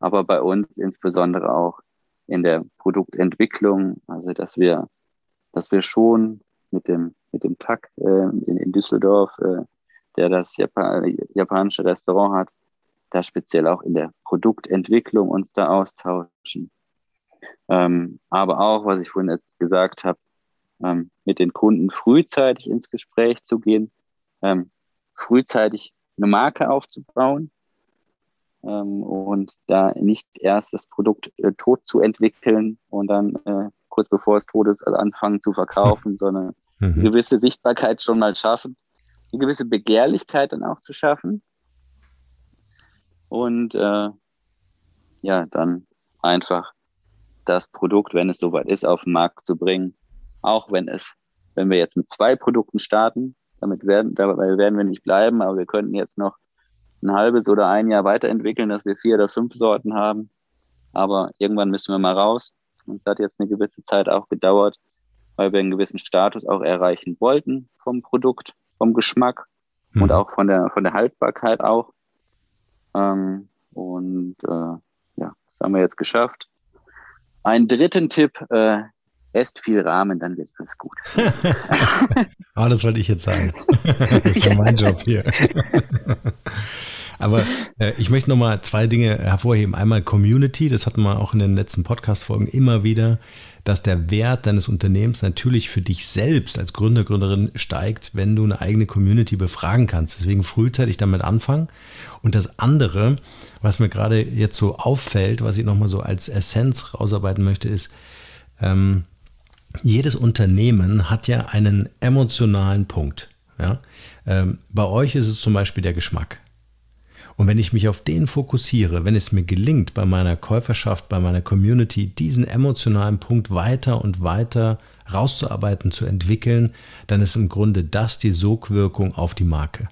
Aber bei uns insbesondere auch in der Produktentwicklung, also dass wir, dass wir schon mit dem mit dem TAC äh, in, in, Düsseldorf, äh, der das Japan japanische Restaurant hat, da speziell auch in der Produktentwicklung uns da austauschen. Ähm, aber auch, was ich vorhin jetzt gesagt habe, ähm, mit den Kunden frühzeitig ins Gespräch zu gehen, ähm, frühzeitig eine Marke aufzubauen ähm, und da nicht erst das Produkt äh, tot zu entwickeln und dann äh, kurz bevor es tot ist, also anfangen zu verkaufen, sondern mhm. eine gewisse Sichtbarkeit schon mal schaffen, eine gewisse Begehrlichkeit dann auch zu schaffen. Und äh, ja, dann einfach das Produkt, wenn es soweit ist, auf den Markt zu bringen. Auch wenn es, wenn wir jetzt mit zwei Produkten starten, damit werden, dabei werden wir nicht bleiben, aber wir könnten jetzt noch ein halbes oder ein Jahr weiterentwickeln, dass wir vier oder fünf Sorten haben. Aber irgendwann müssen wir mal raus. Und es hat jetzt eine gewisse Zeit auch gedauert, weil wir einen gewissen Status auch erreichen wollten vom Produkt, vom Geschmack mhm. und auch von der, von der Haltbarkeit auch. Ähm, und äh, ja, das haben wir jetzt geschafft. Einen dritten Tipp, äh, esst viel Rahmen, dann wird es gut. ah, das wollte ich jetzt sagen. das ist ja mein Job hier. Aber äh, ich möchte nochmal zwei Dinge hervorheben. Einmal Community, das hatten wir auch in den letzten Podcast-Folgen immer wieder, dass der Wert deines Unternehmens natürlich für dich selbst als Gründer, Gründerin steigt, wenn du eine eigene Community befragen kannst. Deswegen frühzeitig damit anfangen. Und das andere, was mir gerade jetzt so auffällt, was ich nochmal so als Essenz rausarbeiten möchte, ist, ähm, jedes Unternehmen hat ja einen emotionalen Punkt. Ja? Ähm, bei euch ist es zum Beispiel der Geschmack. Und wenn ich mich auf den fokussiere, wenn es mir gelingt, bei meiner Käuferschaft, bei meiner Community diesen emotionalen Punkt weiter und weiter rauszuarbeiten, zu entwickeln, dann ist im Grunde das die Sogwirkung auf die Marke.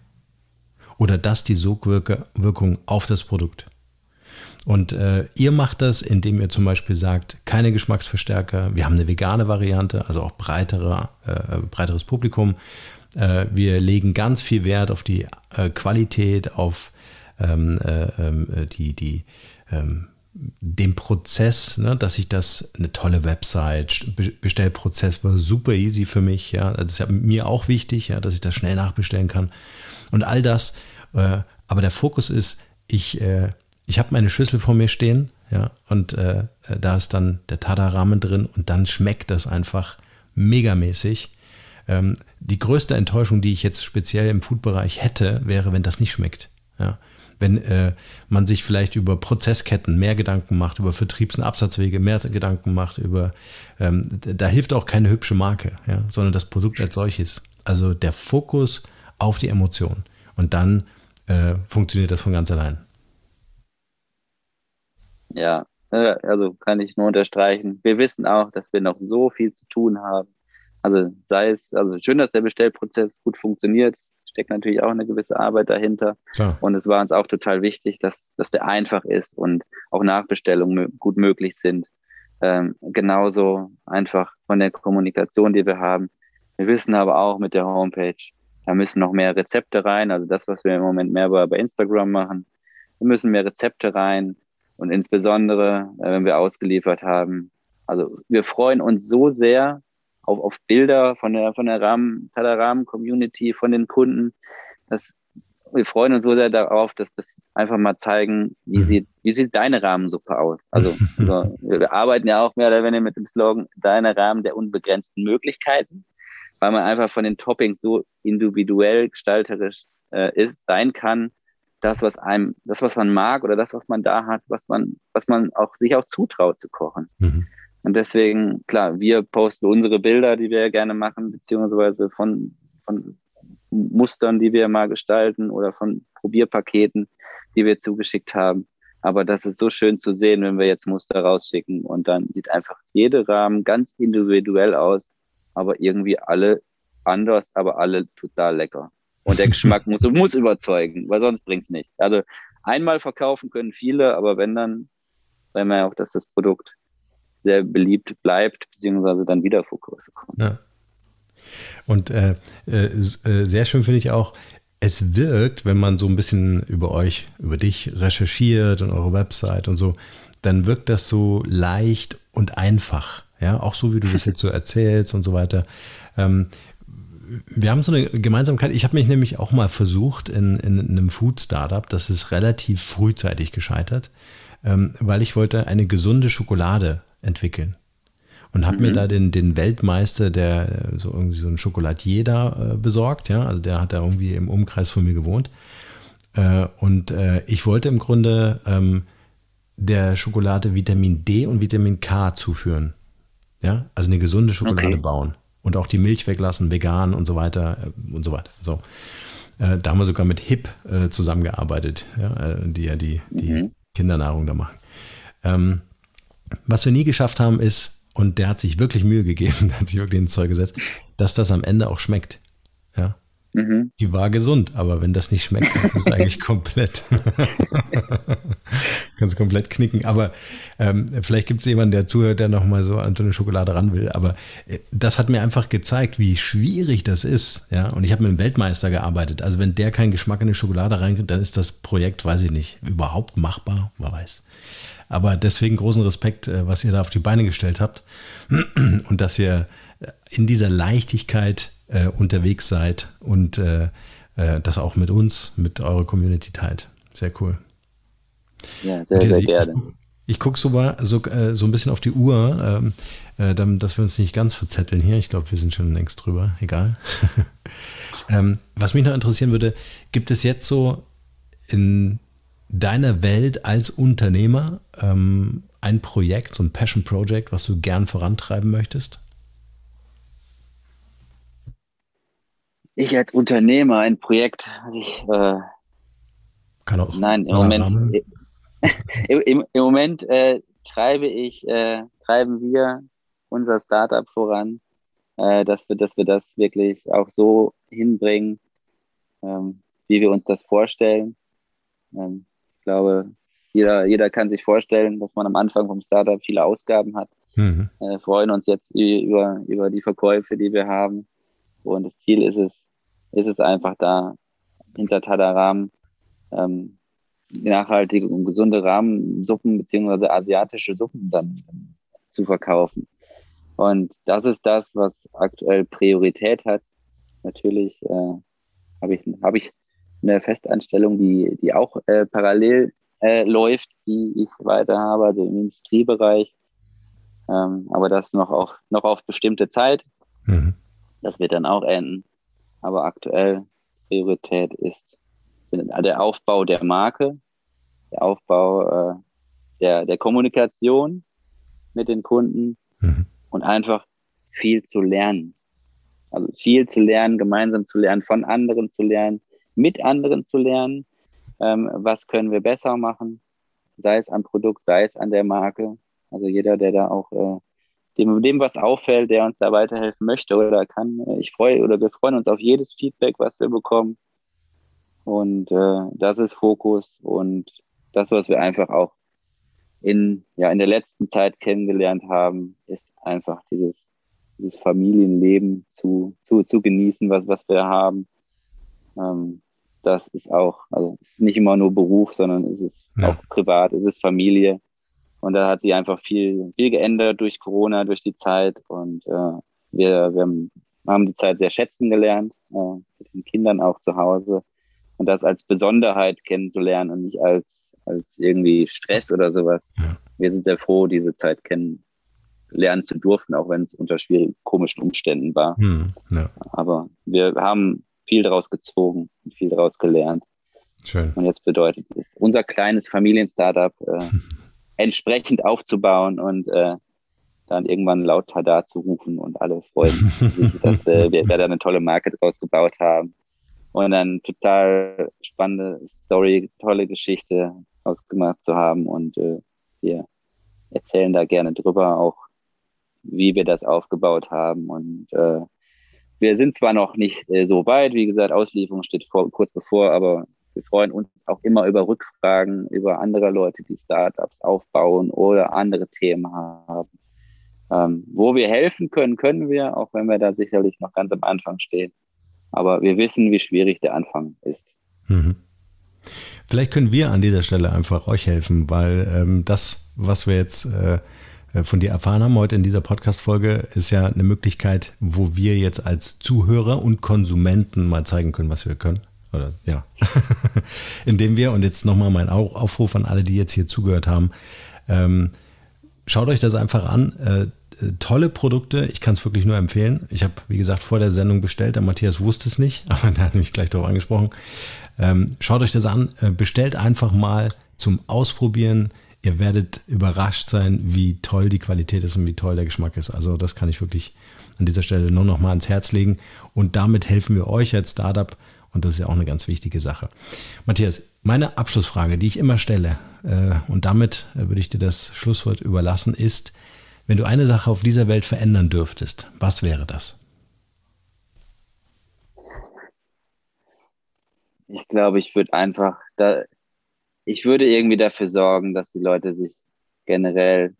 Oder das die Sogwirkung auf das Produkt. Und äh, ihr macht das, indem ihr zum Beispiel sagt, keine Geschmacksverstärker. Wir haben eine vegane Variante, also auch breitere, äh, breiteres Publikum. Äh, wir legen ganz viel Wert auf die äh, Qualität, auf ähm, äh, ähm, äh, die, die, ähm, den Prozess, ne, dass ich das eine tolle Website, Bestellprozess war super easy für mich, ja, das ist ja mir auch wichtig, ja, dass ich das schnell nachbestellen kann und all das. Äh, aber der Fokus ist, ich, äh, ich habe meine Schüssel vor mir stehen, ja, und äh, äh da ist dann der Tada-Rahmen drin und dann schmeckt das einfach megamäßig. Ähm, die größte Enttäuschung, die ich jetzt speziell im Food-Bereich hätte, wäre, wenn das nicht schmeckt. Ja wenn äh, man sich vielleicht über Prozessketten mehr Gedanken macht, über Vertriebs- und Absatzwege mehr Gedanken macht, über ähm, da hilft auch keine hübsche Marke, ja, sondern das Produkt als solches. Also der Fokus auf die Emotion. Und dann äh, funktioniert das von ganz allein. Ja, äh, also kann ich nur unterstreichen. Wir wissen auch, dass wir noch so viel zu tun haben. Also sei es, also schön, dass der Bestellprozess gut funktioniert steckt natürlich auch eine gewisse Arbeit dahinter. Klar. Und es war uns auch total wichtig, dass, dass der einfach ist und auch Nachbestellungen gut möglich sind. Ähm, genauso einfach von der Kommunikation, die wir haben. Wir wissen aber auch mit der Homepage, da müssen noch mehr Rezepte rein. Also das, was wir im Moment mehr bei, bei Instagram machen. Wir müssen mehr Rezepte rein. Und insbesondere, äh, wenn wir ausgeliefert haben. Also wir freuen uns so sehr, auf, auf Bilder von der, von der Rahmen, Rahmen-Community, von den Kunden. Das, wir freuen uns so sehr darauf, dass das einfach mal zeigen, wie mhm. sieht, wie sieht deine Rahmensuppe aus? Also, also, wir arbeiten ja auch mehr oder weniger mit dem Slogan, deine Rahmen der unbegrenzten Möglichkeiten, weil man einfach von den Toppings so individuell gestalterisch äh, ist, sein kann, das, was einem, das, was man mag oder das, was man da hat, was man, was man auch sich auch zutraut zu kochen. Mhm. Und deswegen, klar, wir posten unsere Bilder, die wir gerne machen, beziehungsweise von, von Mustern, die wir mal gestalten oder von Probierpaketen, die wir zugeschickt haben. Aber das ist so schön zu sehen, wenn wir jetzt Muster rausschicken und dann sieht einfach jede Rahmen ganz individuell aus, aber irgendwie alle anders, aber alle total lecker. Und der Geschmack muss, muss überzeugen, weil sonst bringt's nicht. Also einmal verkaufen können viele, aber wenn dann, weil man ja auch, dass das Produkt sehr beliebt bleibt, beziehungsweise dann wieder Verkäufe kommen. Ja. Und äh, äh, äh, sehr schön finde ich auch, es wirkt, wenn man so ein bisschen über euch, über dich recherchiert und eure Website und so, dann wirkt das so leicht und einfach. Ja, auch so wie du das jetzt so erzählst und so weiter. Ähm, wir haben so eine Gemeinsamkeit. Ich habe mich nämlich auch mal versucht in, in, in einem Food-Startup. Das ist relativ frühzeitig gescheitert, ähm, weil ich wollte eine gesunde Schokolade entwickeln. Und habe mhm. mir da den, den Weltmeister, der so irgendwie so ein Schokoladier da äh, besorgt, ja, also der hat da irgendwie im Umkreis von mir gewohnt. Äh, und äh, ich wollte im Grunde ähm, der Schokolade Vitamin D und Vitamin K zuführen. Ja, also eine gesunde Schokolade okay. bauen. Und auch die Milch weglassen, vegan und so weiter äh, und so weiter. So. Äh, da haben wir sogar mit HIP äh, zusammengearbeitet, ja, die ja die, die mhm. Kindernahrung da machen. Ähm, was wir nie geschafft haben, ist, und der hat sich wirklich Mühe gegeben, der hat sich wirklich ins Zeug gesetzt, dass das am Ende auch schmeckt. Ja. Mhm. Die war gesund, aber wenn das nicht schmeckt, dann ist es eigentlich komplett. Kannst komplett knicken. Aber ähm, vielleicht gibt es jemanden, der zuhört, der nochmal so an so eine Schokolade ran will. Aber äh, das hat mir einfach gezeigt, wie schwierig das ist. Ja, und ich habe mit einem Weltmeister gearbeitet. Also wenn der keinen Geschmack in die Schokolade reinkriegt, dann ist das Projekt, weiß ich nicht, überhaupt machbar. Wer weiß. Aber deswegen großen Respekt, äh, was ihr da auf die Beine gestellt habt und dass ihr in dieser Leichtigkeit äh, unterwegs seid und äh, äh, das auch mit uns, mit eurer Community teilt. Sehr cool. Ja, sehr, sehr gerne. Ich, gucke so, so, äh, so ein bisschen auf die Uhr, ähm, äh, damit, dass wir uns nicht ganz verzetteln hier. Ich glaube, wir sind schon längst drüber. Egal. ähm, was mich noch interessieren würde, gibt es jetzt so in deiner Welt als Unternehmer ähm, ein Projekt, so ein Passion Project, was du gern vorantreiben möchtest? Ich als Unternehmer ein Projekt, was ich äh, kann auch nein im Moment im, im, im, Moment äh, treibe ich äh, treiben wir unser Startup voran, äh, dass wir dass wir das wirklich auch so hinbringen, ähm, wie wir uns das vorstellen. Ähm, ich glaube, jeder jeder kann sich vorstellen, dass man am Anfang vom Startup viele Ausgaben hat. Mhm. Äh, freuen uns jetzt über über die Verkäufe, die wir haben und das Ziel ist es, ist es einfach da, hinter Tadarahmen ähm, nachhaltige und gesunde Rahmensuppen beziehungsweise asiatische Suppen dann zu verkaufen. Und das ist das, was aktuell Priorität hat. Natürlich äh, habe ich, hab ich eine Festanstellung, die, die auch äh, parallel äh, läuft, die ich weiter habe, also im Industriebereich. Ähm, aber das noch auf, noch auf bestimmte Zeit. Mhm. Das wird dann auch enden. Aber aktuell Priorität ist der Aufbau der Marke, der Aufbau äh, der, der Kommunikation mit den Kunden mhm. und einfach viel zu lernen. Also viel zu lernen, gemeinsam zu lernen, von anderen zu lernen, mit anderen zu lernen. Ähm, was können wir besser machen? Sei es am Produkt, sei es an der Marke. Also jeder, der da auch äh, dem, dem was auffällt, der uns da weiterhelfen möchte oder kann. Ich freue oder wir freuen uns auf jedes Feedback, was wir bekommen. Und äh, das ist Fokus und das, was wir einfach auch in, ja, in der letzten Zeit kennengelernt haben, ist einfach dieses, dieses Familienleben zu, zu, zu genießen, was, was wir haben. Ähm, das ist auch, also es ist nicht immer nur Beruf, sondern es ist ja. auch privat, es ist Familie. Und da hat sich einfach viel, viel geändert durch Corona, durch die Zeit. Und äh, wir, wir haben die Zeit sehr schätzen gelernt, äh, mit den Kindern auch zu Hause. Und das als Besonderheit kennenzulernen und nicht als, als irgendwie Stress oder sowas. Ja. Wir sind sehr froh, diese Zeit kennenlernen zu dürfen, auch wenn es unter schwierigen, komischen Umständen war. Hm, ja. Aber wir haben viel daraus gezogen und viel daraus gelernt. Schön. Und jetzt bedeutet es, unser kleines Familien-Startup äh, entsprechend aufzubauen und äh, dann irgendwann laut Tada zu rufen und alle freuen sich, dass äh, wir, wir da eine tolle Marke draus gebaut haben. Und dann total spannende Story, tolle Geschichte ausgemacht zu haben. Und äh, wir erzählen da gerne drüber, auch wie wir das aufgebaut haben. Und äh, wir sind zwar noch nicht äh, so weit, wie gesagt, Auslieferung steht vor, kurz bevor, aber wir freuen uns auch immer über Rückfragen über andere Leute, die Startups aufbauen oder andere Themen haben. Ähm, wo wir helfen können, können wir, auch wenn wir da sicherlich noch ganz am Anfang stehen. Aber wir wissen, wie schwierig der Anfang ist. Mhm. Vielleicht können wir an dieser Stelle einfach euch helfen, weil ähm, das, was wir jetzt äh, äh von dir erfahren haben heute in dieser Podcast-Folge, ist ja eine Möglichkeit, wo wir jetzt als Zuhörer und Konsumenten mal zeigen können, was wir können. Oder ja. Indem wir, und jetzt nochmal mein Aufruf an alle, die jetzt hier zugehört haben, ähm, schaut euch das einfach an. Äh, äh tolle Produkte, ich kann es wirklich nur empfehlen. Ich habe, wie gesagt, vor der Sendung bestellt. Der Matthias wusste es nicht, aber der hat mich gleich darauf angesprochen. Ähm, schaut euch das an, äh, bestellt einfach mal zum Ausprobieren. Ihr werdet überrascht sein, wie toll die Qualität ist und wie toll der Geschmack ist. Also das kann ich wirklich an dieser Stelle nur noch mal ans Herz legen. Und damit helfen wir euch als Startup und das ist ja auch eine ganz wichtige Sache. Matthias, meine Abschlussfrage, die ich immer stelle, äh, und damit äh, würde ich dir das Schlusswort überlassen, ist, wenn du eine Sache auf dieser Welt verändern dürftest, was wäre das? Ich glaube, ich würde einfach da, ich würde irgendwie dafür sorgen, dass die Leute sich generell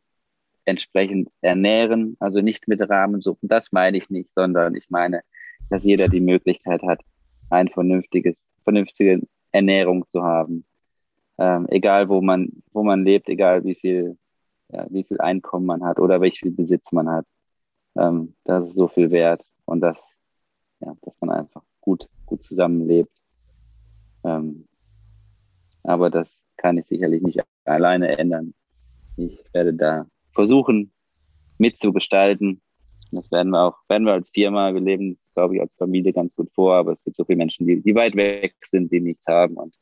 entsprechend ernähren, also nicht mit Rahmensuppen, das meine ich nicht, sondern ich meine, dass jeder die Möglichkeit hat, ein vernünftiges, vernünftige Ernährung zu haben. Ähm, egal wo man, wo man lebt, egal wie viel, ja, wie viel Einkommen man hat oder welch viel Besitz man hat. Ähm, das ist so viel wert und das, ja, dass man einfach gut, gut zusammenlebt. Ähm, aber das kann ich sicherlich nicht alleine ändern. Ich werde da versuchen, mitzugestalten. Das werden wir auch, werden wir als Firma, wir leben, glaube ich, als Familie ganz gut vor, aber es gibt so viele Menschen, die, die weit weg sind, die nichts haben. Und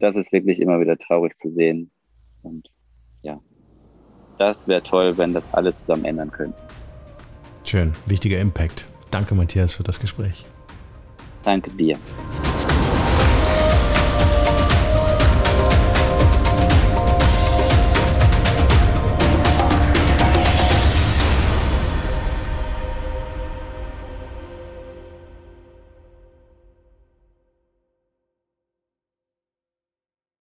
das ist wirklich immer wieder traurig zu sehen. Und ja, das wäre toll, wenn das alle zusammen ändern könnten. Schön, wichtiger Impact. Danke, Matthias, für das Gespräch. Danke dir.